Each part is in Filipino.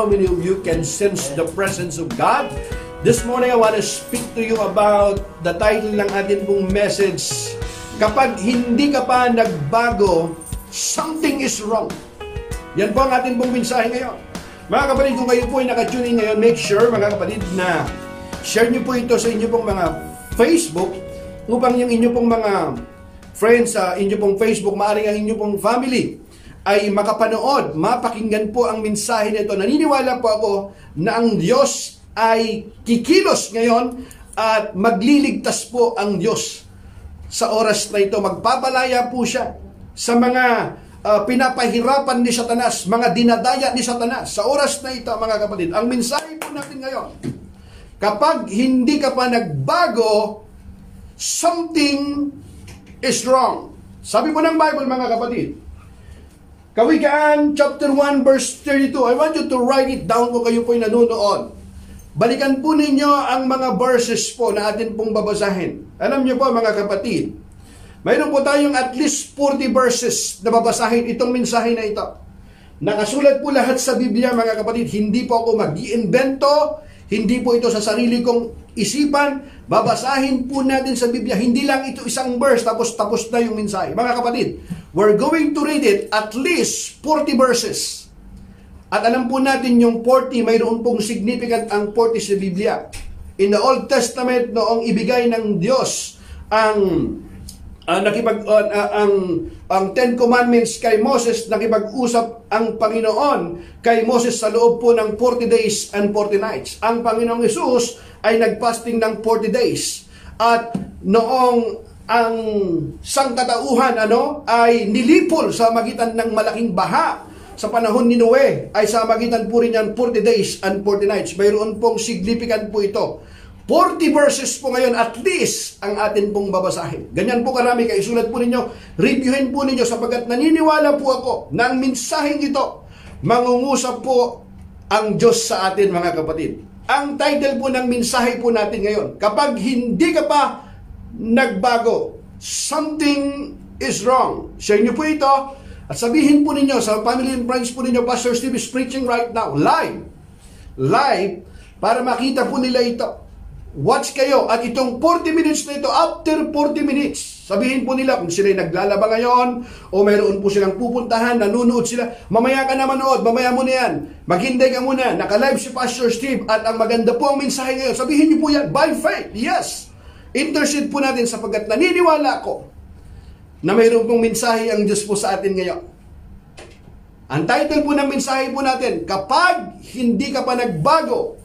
How many of you can sense the presence of God? This morning, I want to speak to you about the title ng ating pong message. Kapag hindi ka pa nagbago, something is wrong. Yan po ang ating pong mensahe ngayon. Mga kapatid, kung kayo po ay nakatune in ngayon, make sure mga kapatid na share nyo po ito sa inyo pong mga Facebook upang yung inyo pong mga friends sa inyo pong Facebook, maaaring ang inyo pong family ay makapanood, mapakinggan po ang mensahe nito. Naniniwala po ako na ang Diyos ay kikilos ngayon at magliligtas po ang Diyos sa oras na ito. Magpapalaya po siya sa mga uh, pinapahirapan ni Satanas, mga dinadaya ni Satanas. Sa oras na ito, mga kapatid, ang mensahe po natin ngayon, kapag hindi ka pa nagbago, something is wrong. Sabi po ng Bible, mga kapatid, Kawikaan, chapter 1, verse 32. I want you to write it down kung kayo po'y nanonood. Balikan po ninyo ang mga verses po na atin pong babasahin. Alam niyo po mga kapatid, mayroon po tayong at least 40 verses na babasahin itong mensahe na ito. Nakasulat po lahat sa Biblia mga kapatid, hindi po ako mag-iimbento, hindi po ito sa sarili kong isipan, babasahin po natin sa Biblia. Hindi lang ito isang verse tapos tapos na yung mensahe. Mga kapatid, we're going to read it at least 40 verses. At alam po natin yung 40, mayroon pong significant ang 40 sa Biblia. In the Old Testament, noong ibigay ng Diyos ang uh, nakipag uh, uh, ang ang Ten Commandments kay Moses nakipag-usap ang Panginoon kay Moses sa loob po ng 40 days and 40 nights. Ang Panginoong Yesus ay nagpasting ng 40 days. At noong ang sangkatauhan ano ay nilipol sa magitan ng malaking baha sa panahon ni Noe ay sa magitan po rin yan 40 days and 40 nights. Mayroon pong significant po ito 40 verses po ngayon at least ang atin pong babasahin. Ganyan po karami, kaya isulat po ninyo, reviewin po ninyo sapagkat naniniwala po ako na ang mensaheng ito, mangungusap po ang Diyos sa atin mga kapatid. Ang title po ng mensahe po natin ngayon, kapag hindi ka pa nagbago, something is wrong. Share niyo po ito at sabihin po ninyo sa family and friends po ninyo, Pastor Steve is preaching right now, live. Live, para makita po nila ito. Watch kayo at itong 40 minutes na ito, after 40 minutes, sabihin po nila kung sila'y naglalaba ngayon o mayroon po silang pupuntahan, nanonood sila, mamaya ka na manood, mamaya mo na yan, maghintay ka muna, naka-live si Pastor Steve at ang maganda po ang mensahe ngayon, sabihin niyo po yan, by faith, yes. Intercede po natin sapagkat naniniwala ko na mayroon pong mensahe ang Diyos po sa atin ngayon. Ang title po ng mensahe po natin, kapag hindi ka pa nagbago,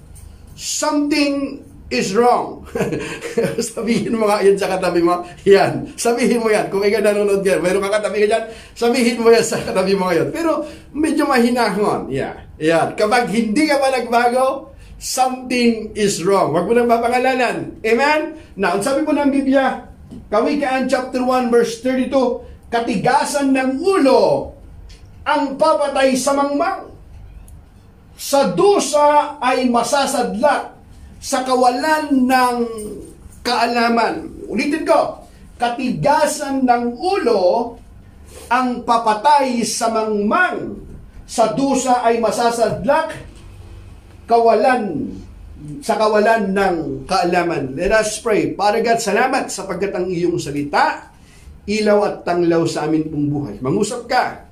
something is wrong. sabihin mo nga yan sa katabi mo. Yan. Sabihin mo yan. Kung ikaw nanonood yan, mayroon ka katabi ka dyan, sabihin mo yan sa katabi mo ngayon. Pero medyo mahinahon. Yeah. Yan. Kapag hindi ka pa nagbago, something is wrong. Huwag mo nang papangalanan. Amen? Now, sabi po ng Biblia, Kawikaan chapter 1 verse 32, katigasan ng ulo ang papatay sa mangmang. Sa dusa ay masasadlak sa kawalan ng kaalaman. Ulitin ko, katigasan ng ulo ang papatay sa mangmang. Sa dusa ay masasadlak kawalan sa kawalan ng kaalaman. Let us pray. Para God, salamat sapagkat ang iyong salita, ilaw at tanglaw sa amin pong buhay. Mangusap ka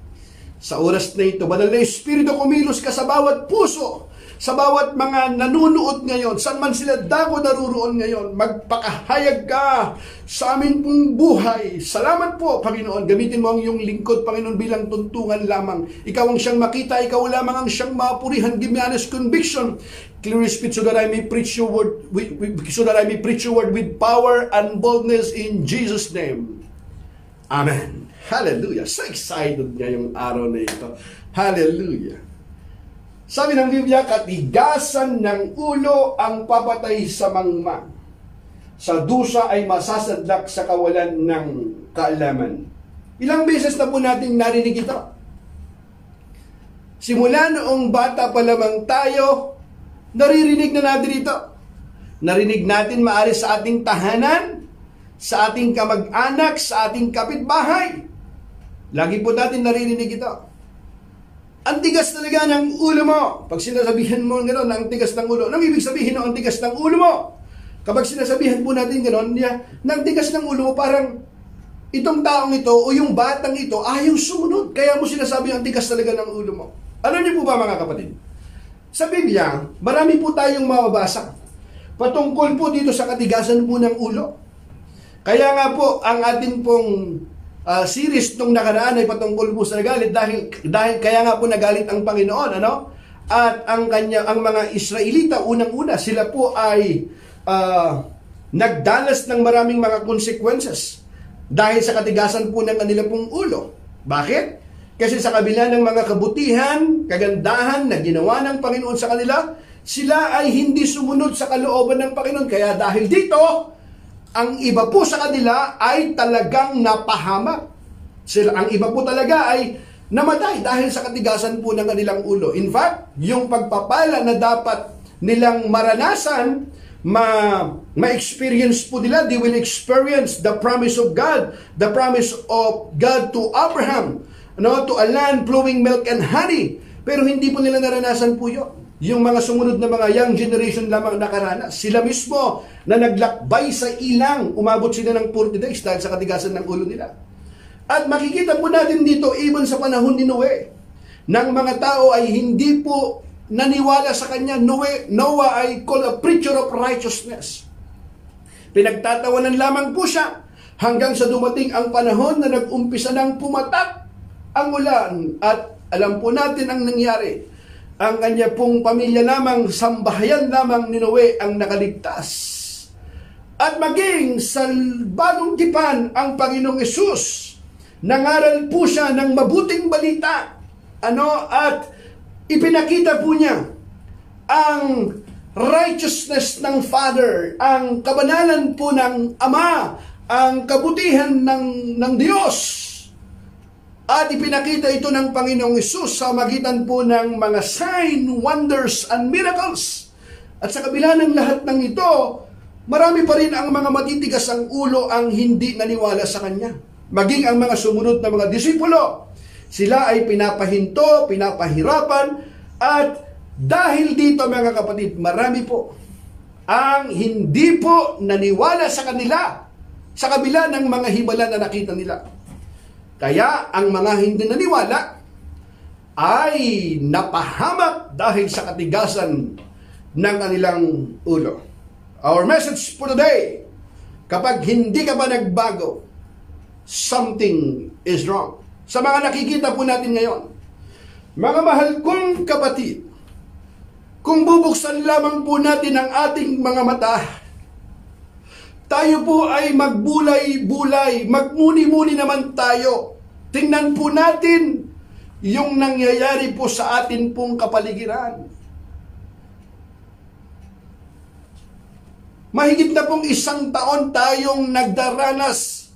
sa oras na ito. Banal na Espiritu, kumilos ka sa bawat puso sa bawat mga nanunood ngayon, saan man sila dako naruroon ngayon, magpakahayag ka sa amin pong buhay. Salamat po, Panginoon. Gamitin mo ang iyong lingkod, Panginoon, bilang tuntungan lamang. Ikaw ang siyang makita, ikaw lamang ang siyang mapurihan. Give me honest conviction. Clear speech so that I may preach your word with, so that I may preach your word with power and boldness in Jesus' name. Amen. Hallelujah. So excited ngayong araw na ito. Hallelujah. Sabi ng Biblia, katigasan ng ulo ang papatay sa mangmang. Sa dusa ay masasadlak sa kawalan ng kaalaman. Ilang beses na po natin narinig ito. Simula noong bata pa lamang tayo, naririnig na natin ito. Narinig natin maari sa ating tahanan, sa ating kamag-anak, sa ating kapitbahay. Lagi po natin naririnig ito. Ang tigas talaga ng ulo mo. Pag sinasabihan mo gano'n, ang tigas ng ulo, anong ibig sabihin ng ang tigas ng ulo mo? Kapag sinasabihan po natin gano'n, niya, ng tigas ng ulo parang itong taong ito o yung batang ito ayaw sumunod. Kaya mo sinasabi ang tigas talaga ng ulo mo. Ano niyo po ba mga kapatid? Sa Biblia, marami po tayong mababasa patungkol po dito sa katigasan po ng ulo. Kaya nga po, ang ating pong uh, series nung nakaraan ay patungkol po sa nagalit dahil, dahil kaya nga po nagalit ang Panginoon, ano? At ang kanya ang mga Israelita unang-una sila po ay uh, nagdanas ng maraming mga consequences dahil sa katigasan po ng kanilang pong ulo. Bakit? Kasi sa kabila ng mga kabutihan, kagandahan na ginawa ng Panginoon sa kanila, sila ay hindi sumunod sa kalooban ng Panginoon. Kaya dahil dito, ang iba po sa kanila ay talagang napahamak. Sila, ang iba po talaga ay namatay dahil sa katigasan po ng kanilang ulo. In fact, yung pagpapala na dapat nilang maranasan, ma ma-experience po nila, they will experience the promise of God, the promise of God to Abraham, no, to a land flowing milk and honey. Pero hindi po nila naranasan po yun. Yung mga sumunod na mga young generation lamang nakaranas, sila mismo na naglakbay sa ilang, umabot sila ng 40 days dahil sa katigasan ng ulo nila. At makikita po natin dito, even sa panahon ni Noe, ng mga tao ay hindi po naniwala sa kanya. Noe, Noah ay called a preacher of righteousness. Pinagtatawanan lamang po siya hanggang sa dumating ang panahon na nag-umpisa ng pumatak ang ulan at alam po natin ang nangyari ang kanya pong pamilya lamang, sambahayan lamang ni Noe ang nakaligtas. At maging sa bagong tipan ang Panginoong Yesus, nangaral po siya ng mabuting balita. Ano? At ipinakita po niya ang righteousness ng Father, ang kabanalan po ng Ama, ang kabutihan ng, ng Diyos at ipinakita ito ng Panginoong Isus sa magitan po ng mga sign, wonders, and miracles. At sa kabila ng lahat ng ito, marami pa rin ang mga matitigas ang ulo ang hindi naniwala sa Kanya. Maging ang mga sumunod na mga disipulo, sila ay pinapahinto, pinapahirapan, at dahil dito mga kapatid, marami po ang hindi po naniwala sa kanila sa kabila ng mga himala na nakita nila. Kaya ang mga hindi naniwala ay napahamak dahil sa katigasan ng kanilang ulo. Our message for today, kapag hindi ka pa nagbago, something is wrong. Sa mga nakikita po natin ngayon, mga mahal kong kapatid, kung bubuksan lamang po natin ang ating mga mata, tayo po ay magbulay-bulay, magmuni-muni naman tayo Tingnan po natin yung nangyayari po sa atin pong kapaligiran. Mahigit na pong isang taon tayong nagdaranas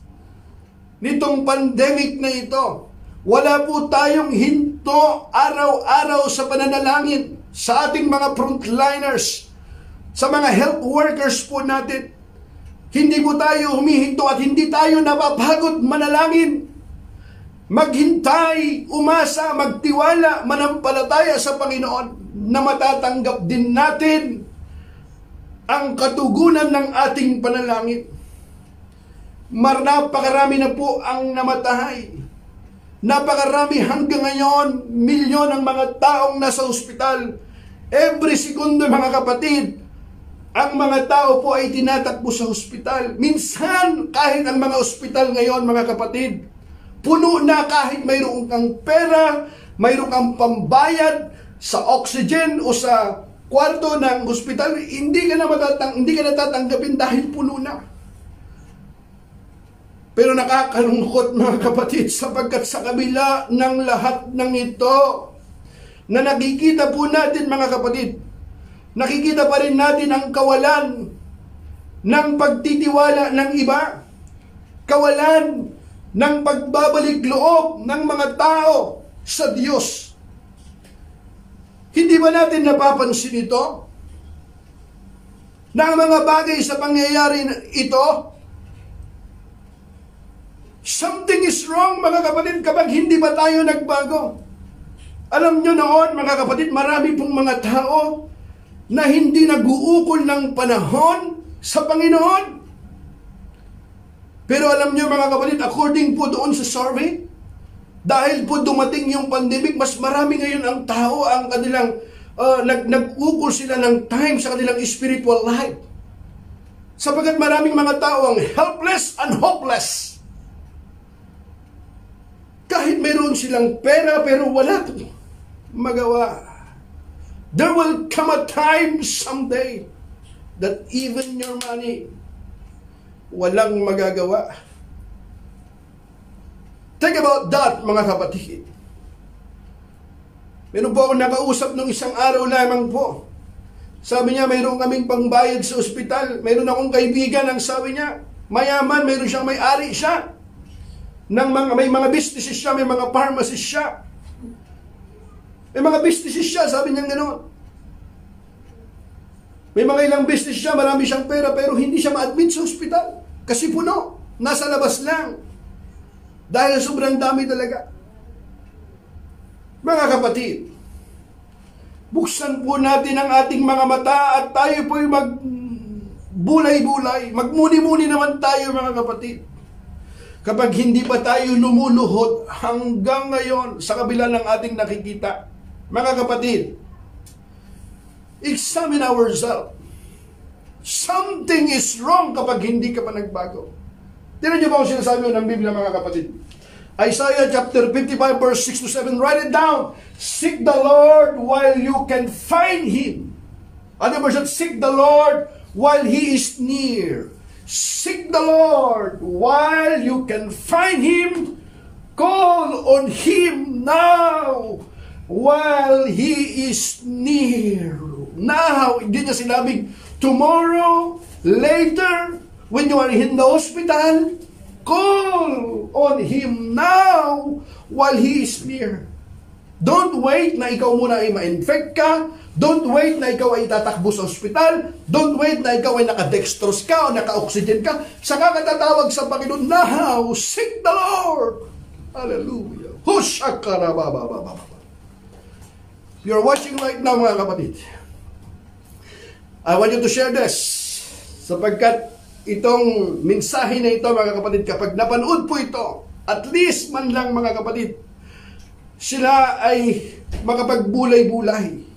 nitong pandemic na ito. Wala po tayong hinto araw-araw sa pananalangin sa ating mga frontliners, sa mga health workers po natin. Hindi po tayo humihinto at hindi tayo napapagod manalangin maghintay, umasa, magtiwala, manampalataya sa Panginoon na matatanggap din natin ang katugunan ng ating panalangin. Mar napakarami na po ang namatahay. Napakarami hanggang ngayon, milyon ang mga taong nasa ospital. Every segundo mga kapatid, ang mga tao po ay tinatakbo sa ospital. Minsan, kahit ang mga ospital ngayon mga kapatid, Puno na kahit mayroon kang pera, mayroon kang pambayad sa oxygen o sa kwarto ng hospital, hindi ka na matatang hindi ka natatanggapin dahil puno na. Pero nakakalungkot mga kapatid sapagkat sa kabila ng lahat ng ito na nakikita po natin mga kapatid, nakikita pa rin natin ang kawalan ng pagtitiwala ng iba, kawalan ng pagbabalik loob ng mga tao sa Diyos. Hindi ba natin napapansin ito? Na ang mga bagay sa pangyayari ito, something is wrong mga kapatid kapag hindi ba tayo nagbago. Alam nyo noon, mga kapatid, marami pong mga tao na hindi nag-uukol ng panahon sa Panginoon. Pero alam nyo mga kapatid, according po doon sa survey, dahil po dumating yung pandemic, mas marami ngayon ang tao ang kanilang uh, nag nag-ukol sila ng time sa kanilang spiritual life. Sapagat maraming mga tao ang helpless and hopeless. Kahit mayroon silang pera pero wala magawa. There will come a time someday that even your money walang magagawa. Think about that, mga kapatid. Meron po akong nakausap nung isang araw lamang po. Sabi niya, mayroon kaming pangbayad sa ospital. Mayroon akong kaibigan ang sabi niya, mayaman, mayroon siyang may-ari siya. Ng mga, may mga businesses siya, may mga pharmacies siya. May mga businesses siya, sabi niya gano'n. May mga ilang business siya, marami siyang pera, pero hindi siya ma-admit sa ospital. Kasi puno, nasa labas lang. Dahil sobrang dami talaga. Mga kapatid, buksan po natin ang ating mga mata at tayo po'y mag bulay-bulay. Magmuni-muni naman tayo mga kapatid. Kapag hindi pa tayo lumuluhod hanggang ngayon sa kabila ng ating nakikita. Mga kapatid, examine ourselves. Something is wrong kapag hindi ka pa nagbago. Tinan niyo ba kung sinasabi ng Biblia mga kapatid? Isaiah chapter 55 verse 6 to 7. Write it down. Seek the Lord while you can find Him. Ano version? Seek the Lord while He is near. Seek the Lord while you can find Him. Call on Him now while He is near. Now, hindi niya sinabing tomorrow, later, When you are in the hospital, call on Him now while He is near. Don't wait na ikaw muna ay ma-infect ka. Don't wait na ikaw ay tatakbo sa ospital. Don't wait na ikaw ay nakadextrose ka o naka-oxygen ka. Saka ka tatawag sa Panginoon, now, seek the Lord. Hallelujah. Hushakarababababa. You're watching right now, mga kapatid. I want you to share this sapagkat itong mensahe na ito mga kapatid, kapag napanood po ito, at least man lang mga kapatid, sila ay makapagbulay-bulay.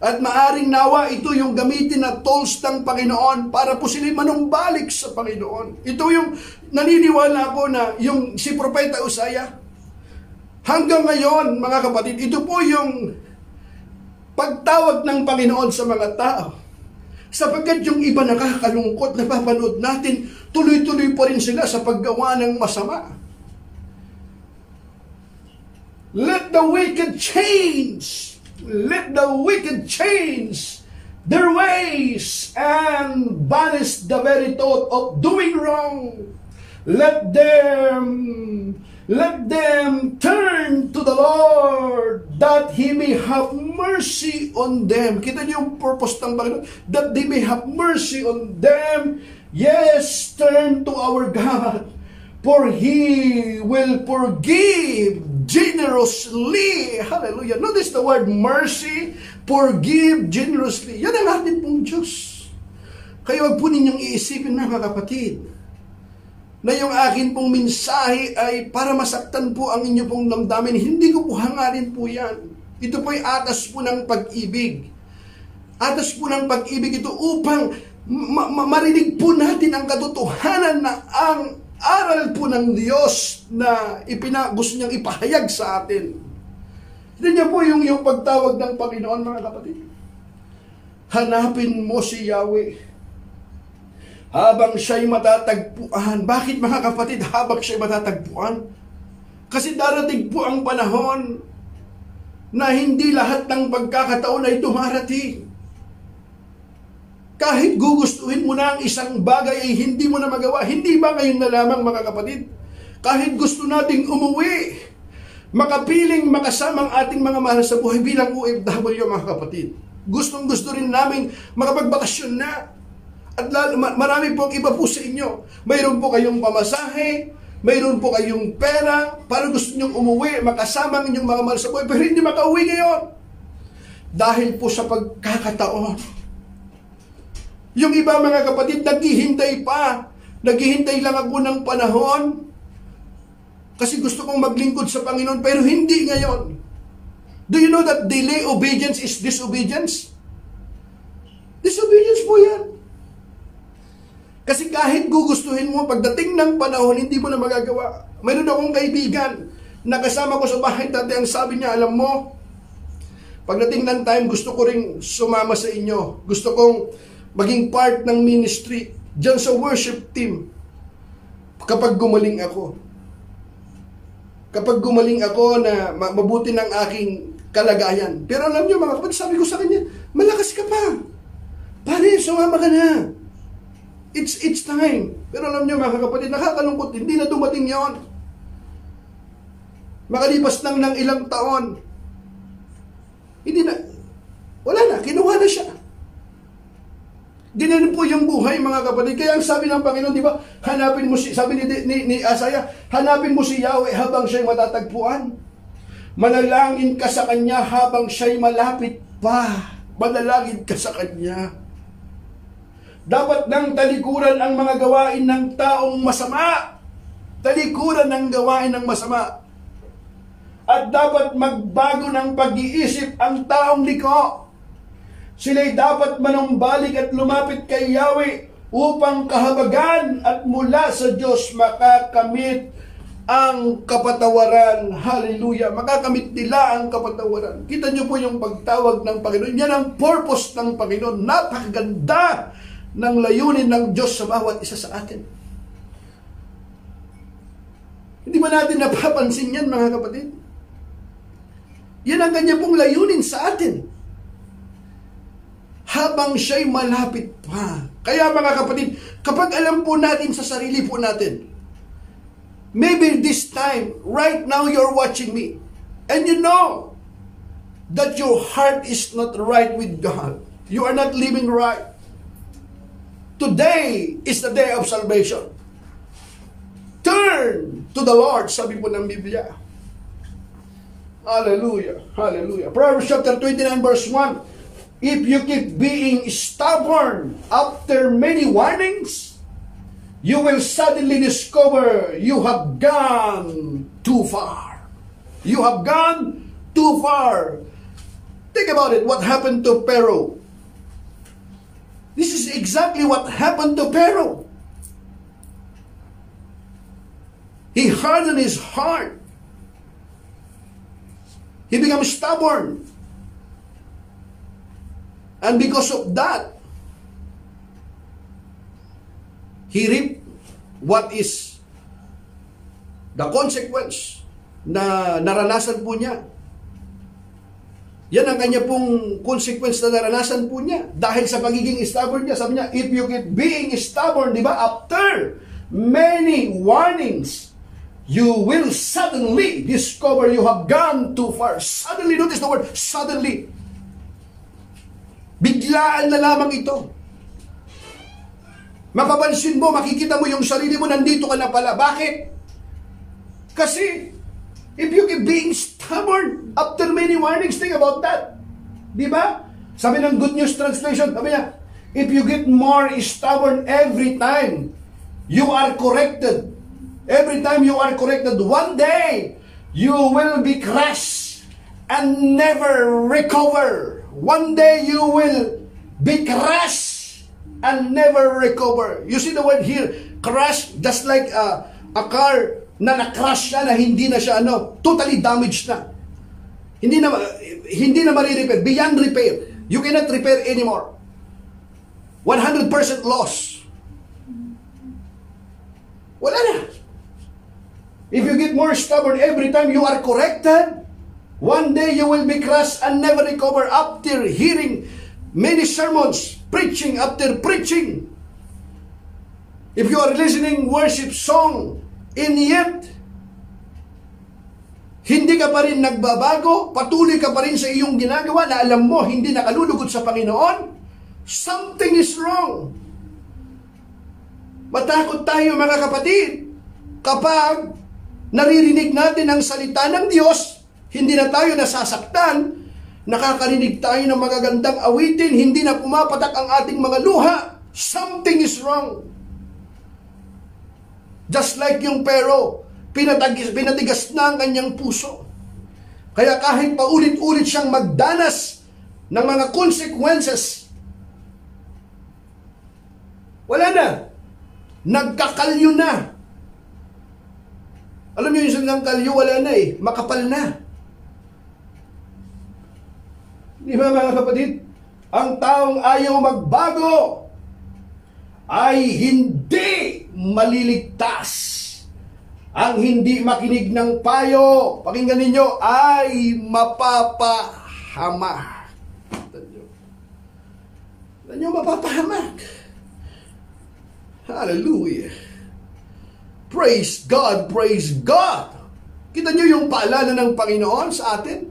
At maaring nawa ito yung gamitin na tools ng Panginoon para po sila manumbalik sa Panginoon. Ito yung naniniwala po na yung si Propeta Usaya. Hanggang ngayon, mga kapatid, ito po yung pagtawag ng Panginoon sa mga tao Sapagkat yung iba nakakalungkot na papanood natin, tuloy-tuloy pa rin sila sa paggawa ng masama. Let the wicked change. Let the wicked change their ways and banish the very thought of doing wrong. Let them Let them turn to the Lord that He may have mercy on them. Kita niyo yung purpose ng Panginoon? That they may have mercy on them. Yes, turn to our God. For He will forgive generously. Hallelujah. Notice the word mercy. Forgive generously. Yan ang ating pong Diyos. Kaya wag po ninyong iisipin mga kapatid na yung akin pong mensahe ay para masaktan po ang inyo pong damdamin. Hindi ko po hangarin po yan. Ito po ay atas po ng pag-ibig. Atas po ng pag-ibig ito upang ma- ma- marinig po natin ang katotohanan na ang aral po ng Diyos na ipina, gusto niyang ipahayag sa atin. Hindi niya po yung, yung pagtawag ng Panginoon, mga kapatid. Hanapin mo si Yahweh habang siya'y matatagpuan. Bakit mga kapatid, habang siya'y matatagpuan? Kasi darating po ang panahon na hindi lahat ng pagkakataon ay dumarating. Kahit gugustuhin mo na ang isang bagay ay hindi mo na magawa. Hindi ba ngayon na lamang mga kapatid? Kahit gusto nating umuwi, makapiling makasama ang ating mga mahal sa buhay bilang OFW mga kapatid. Gustong gusto rin namin makapagbakasyon na. At lalo, marami po iba po sa inyo. Mayroon po kayong pamasahe, mayroon po kayong pera, para gusto nyong umuwi, makasama ang inyong mga mahal sa buhay, pero hindi makauwi ngayon. Dahil po sa pagkakataon. Yung iba mga kapatid, naghihintay pa. Naghihintay lang ako ng panahon. Kasi gusto kong maglingkod sa Panginoon, pero hindi ngayon. Do you know that delay obedience is disobedience? Disobedience po yan. Kasi kahit gugustuhin mo, pagdating ng panahon, hindi mo na magagawa. Mayroon akong kaibigan, nakasama ko sa bahay dati, ang sabi niya, alam mo, pagdating ng time, gusto ko ring sumama sa inyo. Gusto kong maging part ng ministry, dyan sa worship team, kapag gumaling ako. Kapag gumaling ako na mabuti ng aking kalagayan. Pero alam niyo mga kapatid, sabi ko sa kanya, malakas ka pa. Pare, sumama ka na. It's, it's time. Pero alam niyo mga kapatid, nakakalungkot, hindi na dumating yon. Makalipas lang ng ilang taon, hindi na, wala na, kinuha na siya. Ganyan po yung buhay mga kapatid. Kaya ang sabi ng Panginoon, di ba, hanapin mo si, sabi ni, ni, ni Asaya, hanapin mo si Yahweh habang siya'y matatagpuan. Manalangin ka sa Kanya habang siya'y malapit pa. Manalangin ka sa Kanya. Dapat nang talikuran ang mga gawain ng taong masama. Talikuran ang gawain ng masama. At dapat magbago ng pag-iisip ang taong liko Sila'y dapat manumbalik at lumapit kay Yahweh upang kahabagan at mula sa Diyos makakamit ang kapatawaran. Hallelujah. Makakamit nila ang kapatawaran. Kita niyo po yung pagtawag ng Panginoon. Yan ang purpose ng Panginoon. Napakaganda ng layunin ng Diyos sa bawat isa sa atin. Hindi ba natin napapansin yan mga kapatid? Yan ang kanya pong layunin sa atin habang siya'y malapit pa. Kaya mga kapatid, kapag alam po natin sa sarili po natin, maybe this time, right now you're watching me, and you know that your heart is not right with God. You are not living right. Today is the day of salvation. Turn to the Lord, sabi po ng Biblia. Hallelujah. Hallelujah. Proverbs chapter 29 verse 1. If you keep being stubborn after many warnings, you will suddenly discover you have gone too far. You have gone too far. Think about it. What happened to Pharaoh? This is exactly what happened to Pharaoh. He hardened his heart. He became stubborn. And because of that, he reaped what is the consequence na naranasan po niya. Yan ang kanya pong consequence na naranasan po niya. Dahil sa pagiging stubborn niya, sabi niya, if you get being stubborn, di ba, after many warnings, you will suddenly discover you have gone too far. Suddenly, notice the word, suddenly. Biglaan na lamang ito. Mapapansin mo, makikita mo yung sarili mo, nandito ka na pala. Bakit? Kasi, if you keep being stubborn after many warnings, think about that. Di ba? Sabi ng Good News Translation, sabi niya, if you get more stubborn every time you are corrected, every time you are corrected, one day you will be crushed and never recover. One day you will be crushed and never recover. You see the word here, crush, just like a, a car na na-crush siya na hindi na siya ano, totally damaged na. Hindi na hindi na mare-repair, beyond repair. You cannot repair anymore. 100% loss. Wala na. If you get more stubborn every time you are corrected, One day you will be crushed and never recover after hearing many sermons, preaching after preaching. If you are listening worship song, and yet, hindi ka pa rin nagbabago, patuloy ka pa rin sa iyong ginagawa na alam mo hindi nakalulugod sa Panginoon, something is wrong. Matakot tayo mga kapatid kapag naririnig natin ang salita ng Diyos, hindi na tayo nasasaktan, nakakarinig tayo ng magagandang awitin, hindi na pumapatak ang ating mga luha, something is wrong. Just like yung pero, pinatagis, pinatigas na ang kanyang puso. Kaya kahit paulit-ulit siyang magdanas ng mga consequences, wala na. Nagkakalyo na. Alam niyo yung salitang kalyo, wala na eh. Makapal na. Di ba mga kapatid? Ang taong ayaw magbago ay hindi maliligtas. Ang hindi makinig ng payo, pakinggan ninyo, ay mapapahama. Tignan nyo, mapapahamak. Hallelujah. Praise God, praise God. Kita nyo yung paalala ng Panginoon sa atin?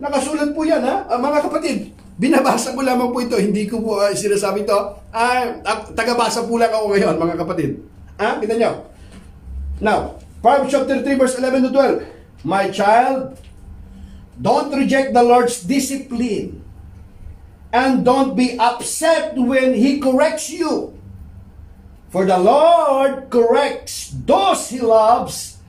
Nakasulat po yan, ha? Ah, mga kapatid, binabasa ko lamang po ito. Hindi ko po uh, sinasabi ito. Ah, uh, tagabasa po lang ako ngayon, mga kapatid. Ha? Kita nyo? Now, Proverbs chapter 3, verse 11 to 12. My child, don't reject the Lord's discipline. And don't be upset when He corrects you. For the Lord corrects those He loves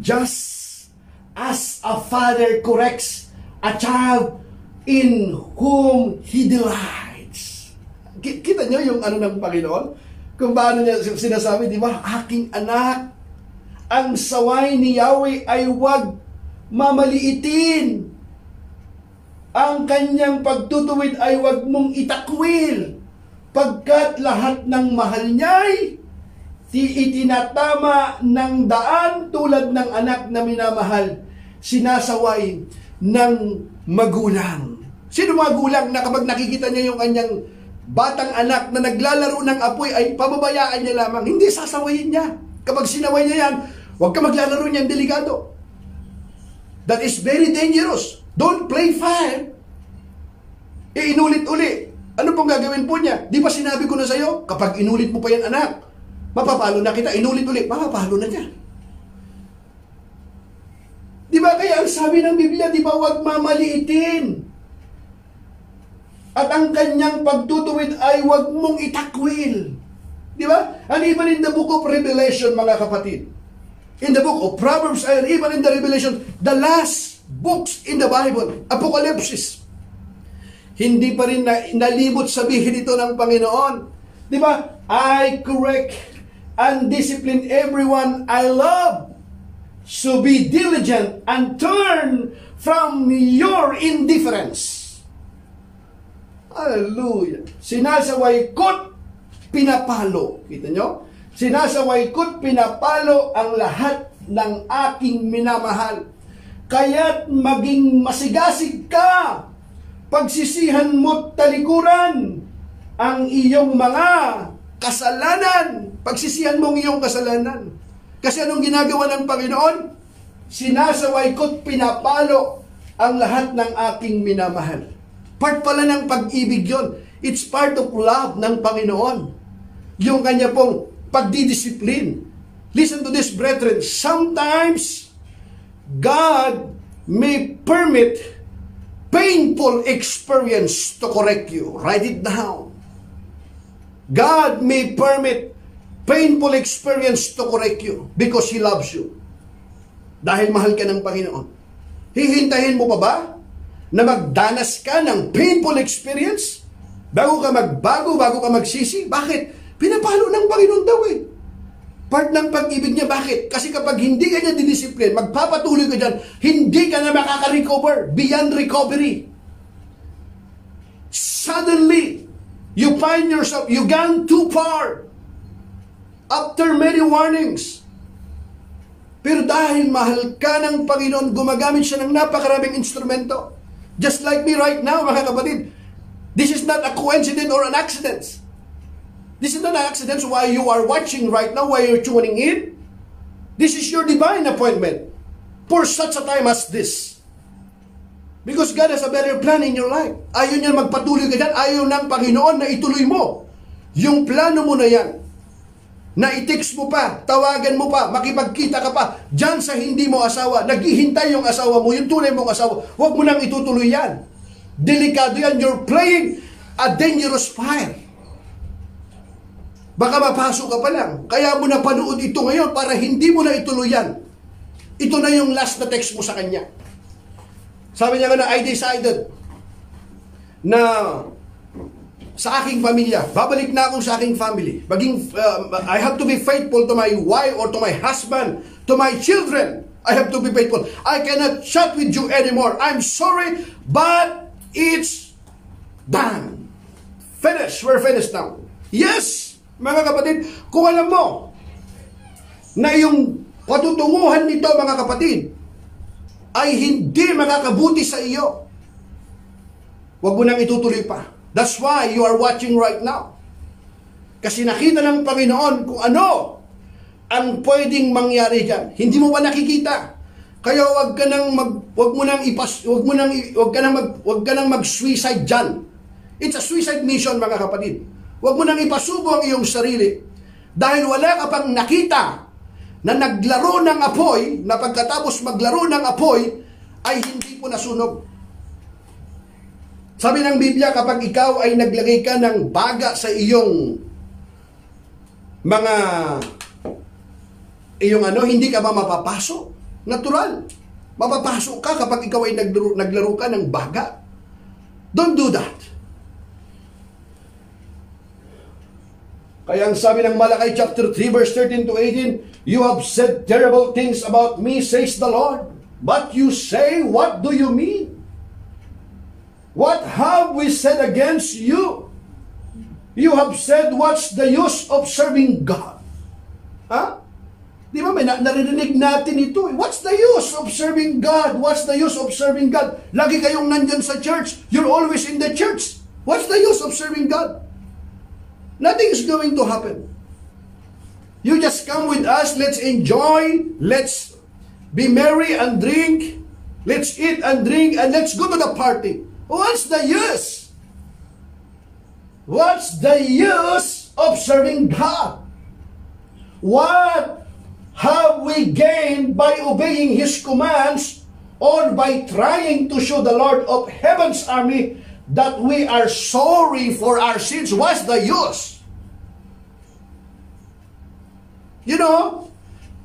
just as a father corrects a child in whom He delights. Kita niyo yung ano ng Panginoon? Kung paano niya sinasabi, di ba? Aking anak, ang saway ni Yahweh ay huwag mamaliitin. Ang kanyang pagtutuwid ay huwag mong itakwil pagkat lahat ng mahal niya'y itinatama ng daan tulad ng anak na minamahal, sinasaway ng magulang. Sino magulang na kapag nakikita niya yung kanyang batang anak na naglalaro ng apoy ay pababayaan niya lamang, hindi sasawayin niya. Kapag sinaway niya yan, huwag ka maglalaro niyan delikado. That is very dangerous. Don't play fire. E inulit-uli. Ano pong gagawin po niya? Di ba sinabi ko na sa'yo, kapag inulit mo pa yan anak, mapapalo na kita, inulit-ulit, mapapalo na niya. Di ba kaya ang sabi ng Biblia, di ba huwag mamaliitin? At ang kanyang pagtutuwid ay huwag mong itakwil. Di ba? And even in the book of Revelation, mga kapatid, in the book of Proverbs, and even in the Revelation, the last books in the Bible, Apocalypse, hindi pa rin na, nalibot sabihin ito ng Panginoon. Di ba? I correct and discipline everyone I love. So be diligent and turn from your indifference. Hallelujah. Sinasaway ko't pinapalo. Kita nyo? Sinasaway ko't pinapalo ang lahat ng aking minamahal. Kaya't maging masigasig ka pagsisihan mo't talikuran ang iyong mga kasalanan. Pagsisihan mo ang iyong kasalanan. Kasi anong ginagawa ng Panginoon? Sinasaway ko't pinapalo ang lahat ng aking minamahal. Part pala ng pag-ibig yon. It's part of love ng Panginoon. Yung kanya pong pagdidisiplin. Listen to this, brethren. Sometimes, God may permit painful experience to correct you. Write it down. God may permit painful experience to correct you because He loves you. Dahil mahal ka ng Panginoon. Hihintayin mo pa ba na magdanas ka ng painful experience bago ka magbago, bago ka magsisi? Bakit? Pinapalo ng Panginoon daw eh. Part ng pag-ibig niya. Bakit? Kasi kapag hindi ka niya didisiplin, magpapatuloy ka dyan, hindi ka na makaka-recover. Beyond recovery. Suddenly, you find yourself, you gone too far. After many warnings. Pero dahil mahal ka ng Panginoon, gumagamit siya ng napakaraming instrumento. Just like me right now, mga kapatid. This is not a coincidence or an accident. This is not an accident why you are watching right now, why you're tuning in. This is your divine appointment for such a time as this. Because God has a better plan in your life. Ayaw niya magpatuloy ka dyan. Ayaw ng Panginoon na ituloy mo. Yung plano mo na yan. Na i-text mo pa, tawagan mo pa, makipagkita ka pa, dyan sa hindi mo asawa, naghihintay yung asawa mo, yung tunay mong asawa, huwag mo nang itutuloy yan. Delikado yan, you're playing a dangerous fire. Baka mapasok ka pa lang. Kaya mo na panood ito ngayon para hindi mo na ituloy yan. Ito na yung last na text mo sa kanya. Sabi niya na, I decided na sa aking pamilya, babalik na ako sa aking family. Maging, uh, I have to be faithful to my wife or to my husband, to my children. I have to be faithful. I cannot chat with you anymore. I'm sorry, but it's done. Finished. We're finished now. Yes, mga kapatid, kung alam mo na yung patutunguhan nito, mga kapatid, ay hindi makakabuti sa iyo, huwag mo nang itutuloy pa. That's why you are watching right now. Kasi nakita ng Panginoon kung ano ang pwedeng mangyari diyan. Hindi mo pa nakikita. Kaya wag ka nang mag wag mo nang ipas wag mo nang wag ka nang mag wag ka nang mag-suicide diyan. It's a suicide mission mga kapatid. Wag mo nang ipasubo ang iyong sarili dahil wala ka pang nakita na naglaro ng apoy na pagkatapos maglaro ng apoy ay hindi po nasunog. Sabi ng Biblia, kapag ikaw ay naglagay ka ng baga sa iyong mga iyong ano, hindi ka ba mapapasok? Natural. Mapapasok ka kapag ikaw ay naglaro, naglaro ka ng baga. Don't do that. Kaya ang sabi ng Malakay chapter 3 verse 13 to 18, You have said terrible things about me, says the Lord. But you say, what do you mean? What have we said against you? You have said, what's the use of serving God? Ha? Di ba may na- naririnig natin ito? eh. What's the use of serving God? What's the use of serving God? Lagi kayong nandyan sa church. You're always in the church. What's the use of serving God? Nothing is going to happen. You just come with us. Let's enjoy. Let's be merry and drink. Let's eat and drink and let's go to the party. What's the use? What's the use of serving God? What have we gained by obeying His commands or by trying to show the Lord of Heaven's army that we are sorry for our sins? What's the use? You know,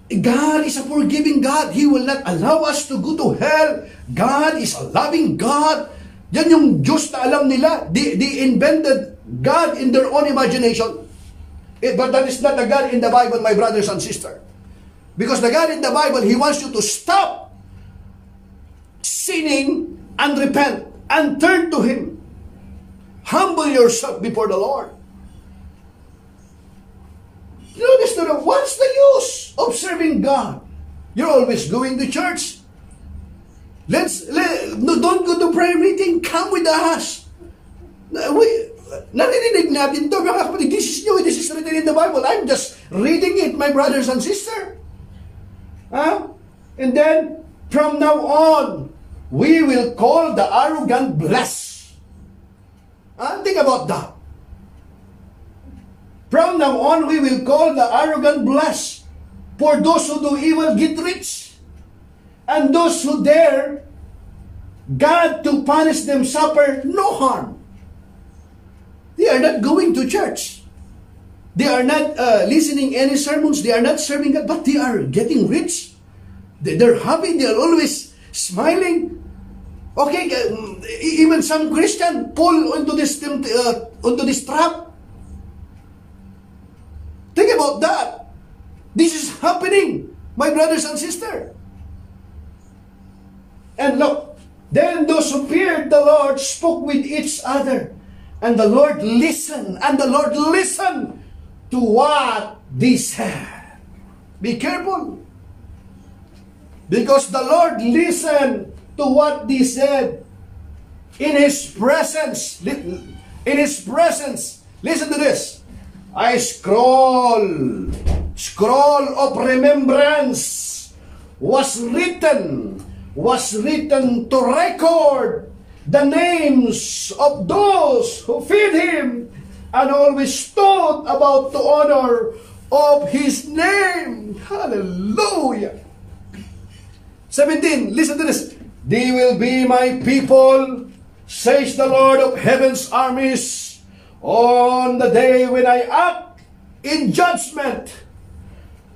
God is a forgiving God. He will not allow us to go to hell. God is a loving God. Yan yung Diyos na alam nila. They, they invented God in their own imagination. Eh, but that is not the God in the Bible, my brothers and sisters. Because the God in the Bible, He wants you to stop sinning and repent and turn to Him. Humble yourself before the Lord. Notice to them, what's the use of serving God? You're always going to church. Let's let, no, don't go to prayer meeting. Come with us. We, naririnig natin to mga kapatid. This is new. This is written in the Bible. I'm just reading it, my brothers and sisters. Huh? And then, from now on, we will call the arrogant blessed. Huh? Think about that. From now on, we will call the arrogant blessed. For those who do evil get rich. And those who dare God to punish them suffer no harm. They are not going to church. They are not uh, listening any sermons. They are not serving God, but they are getting rich. They- They're happy. They are always smiling. Okay, uh, e- even some Christian fall into this uh, into this trap. Think about that. This is happening, my brothers and sisters. And look, then those who feared the Lord spoke with each other. And the Lord listened, and the Lord listened to what they said. Be careful. Because the Lord listened to what they said in His presence. In His presence. Listen to this. I scroll, scroll of remembrance was written, was written to record the names of those who feared Him and always thought about to honor of His name. Hallelujah. 17, listen to this. They will be my people, says the Lord of heaven's armies, on the day when I act in judgment.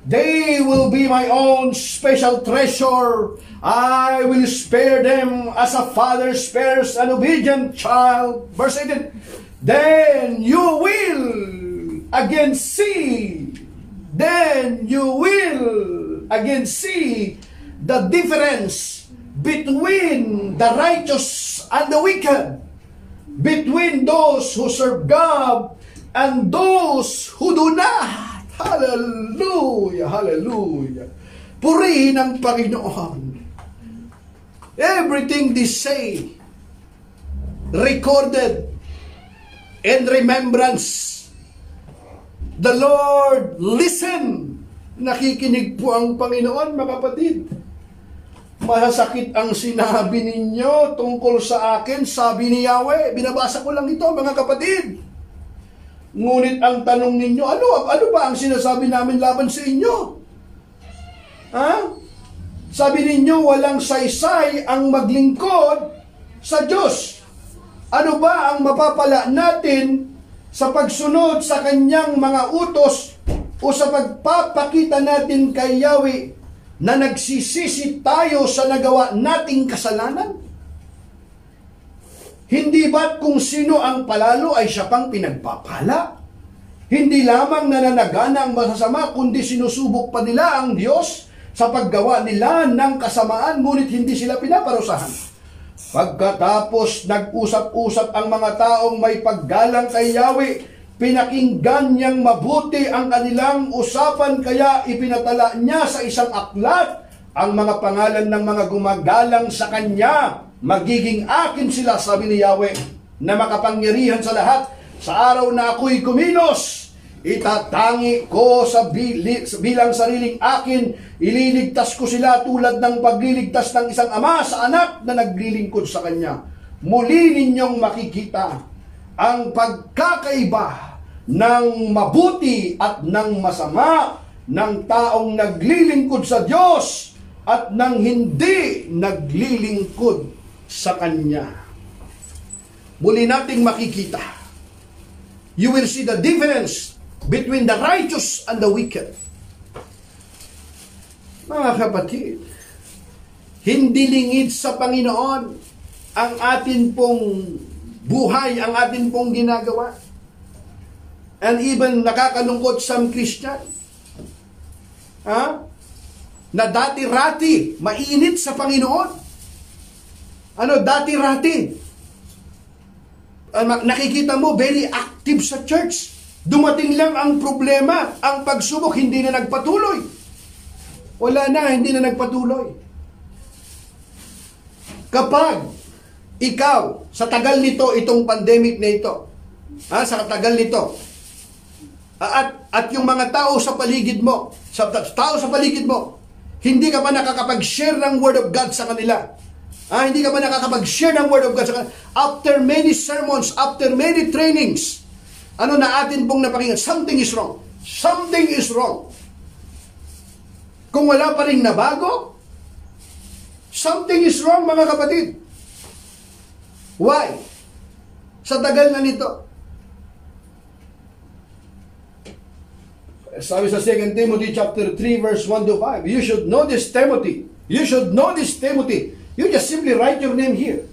They will be my own special treasure. I will spare them as a father spares an obedient child. Verse 18. Then you will again see. Then you will again see the difference between the righteous and the wicked. Between those who serve God and those who do not. Hallelujah! Hallelujah! Purihin ang Panginoon. Everything they say, recorded in remembrance. The Lord, listen! Nakikinig po ang Panginoon, mga kapatid. Masasakit ang sinabi ninyo tungkol sa akin, sabi ni Yahweh. Binabasa ko lang ito, mga kapatid. Ngunit ang tanong ninyo, ano, ano ba ang sinasabi namin laban sa inyo? Ha? Sabi ninyo, walang saysay ang maglingkod sa Diyos. Ano ba ang mapapala natin sa pagsunod sa kanyang mga utos o sa pagpapakita natin kay Yahweh na nagsisisi tayo sa nagawa nating kasalanan? Hindi ba't kung sino ang palalo ay siya pang pinagpapala? Hindi lamang nananagana ang masasama, kundi sinusubok pa nila ang Diyos sa paggawa nila ng kasamaan, ngunit hindi sila pinaparusahan. Pagkatapos nag-usap-usap ang mga taong may paggalang kay Yahweh, pinakinggan niyang mabuti ang kanilang usapan kaya ipinatala niya sa isang aklat ang mga pangalan ng mga gumagalang sa kanya magiging akin sila, sabi ni Yahweh, na makapangyarihan sa lahat. Sa araw na ako'y kumilos, itatangi ko sa, bili, sa bilang sariling akin, ililigtas ko sila tulad ng pagliligtas ng isang ama sa anak na naglilingkod sa kanya. Muli ninyong makikita ang pagkakaiba ng mabuti at ng masama ng taong naglilingkod sa Diyos at ng hindi naglilingkod sa Kanya. Muli nating makikita. You will see the difference between the righteous and the wicked. Mga kapatid, hindi lingid sa Panginoon ang atin pong buhay, ang atin pong ginagawa. And even nakakalungkot some Christian. Ha? Na dati-rati, mainit sa Panginoon ano, dati-rati. Nakikita mo, very active sa church. Dumating lang ang problema, ang pagsubok, hindi na nagpatuloy. Wala na, hindi na nagpatuloy. Kapag ikaw, sa tagal nito, itong pandemic na ito, ha, sa tagal nito, at, at yung mga tao sa paligid mo, sa tao sa paligid mo, hindi ka pa nakakapag-share ng Word of God sa kanila, Ah, hindi ka ba nakakapag-share ng Word of God? After many sermons, after many trainings, ano na atin pong napakinggan? Something is wrong. Something is wrong. Kung wala pa rin nabago, something is wrong mga kapatid. Why? Sa tagal na nito. Sabi sa 2 Timothy chapter 3 verse 1 to 5, you should know this Timothy. You should know this Timothy You just simply write your name here.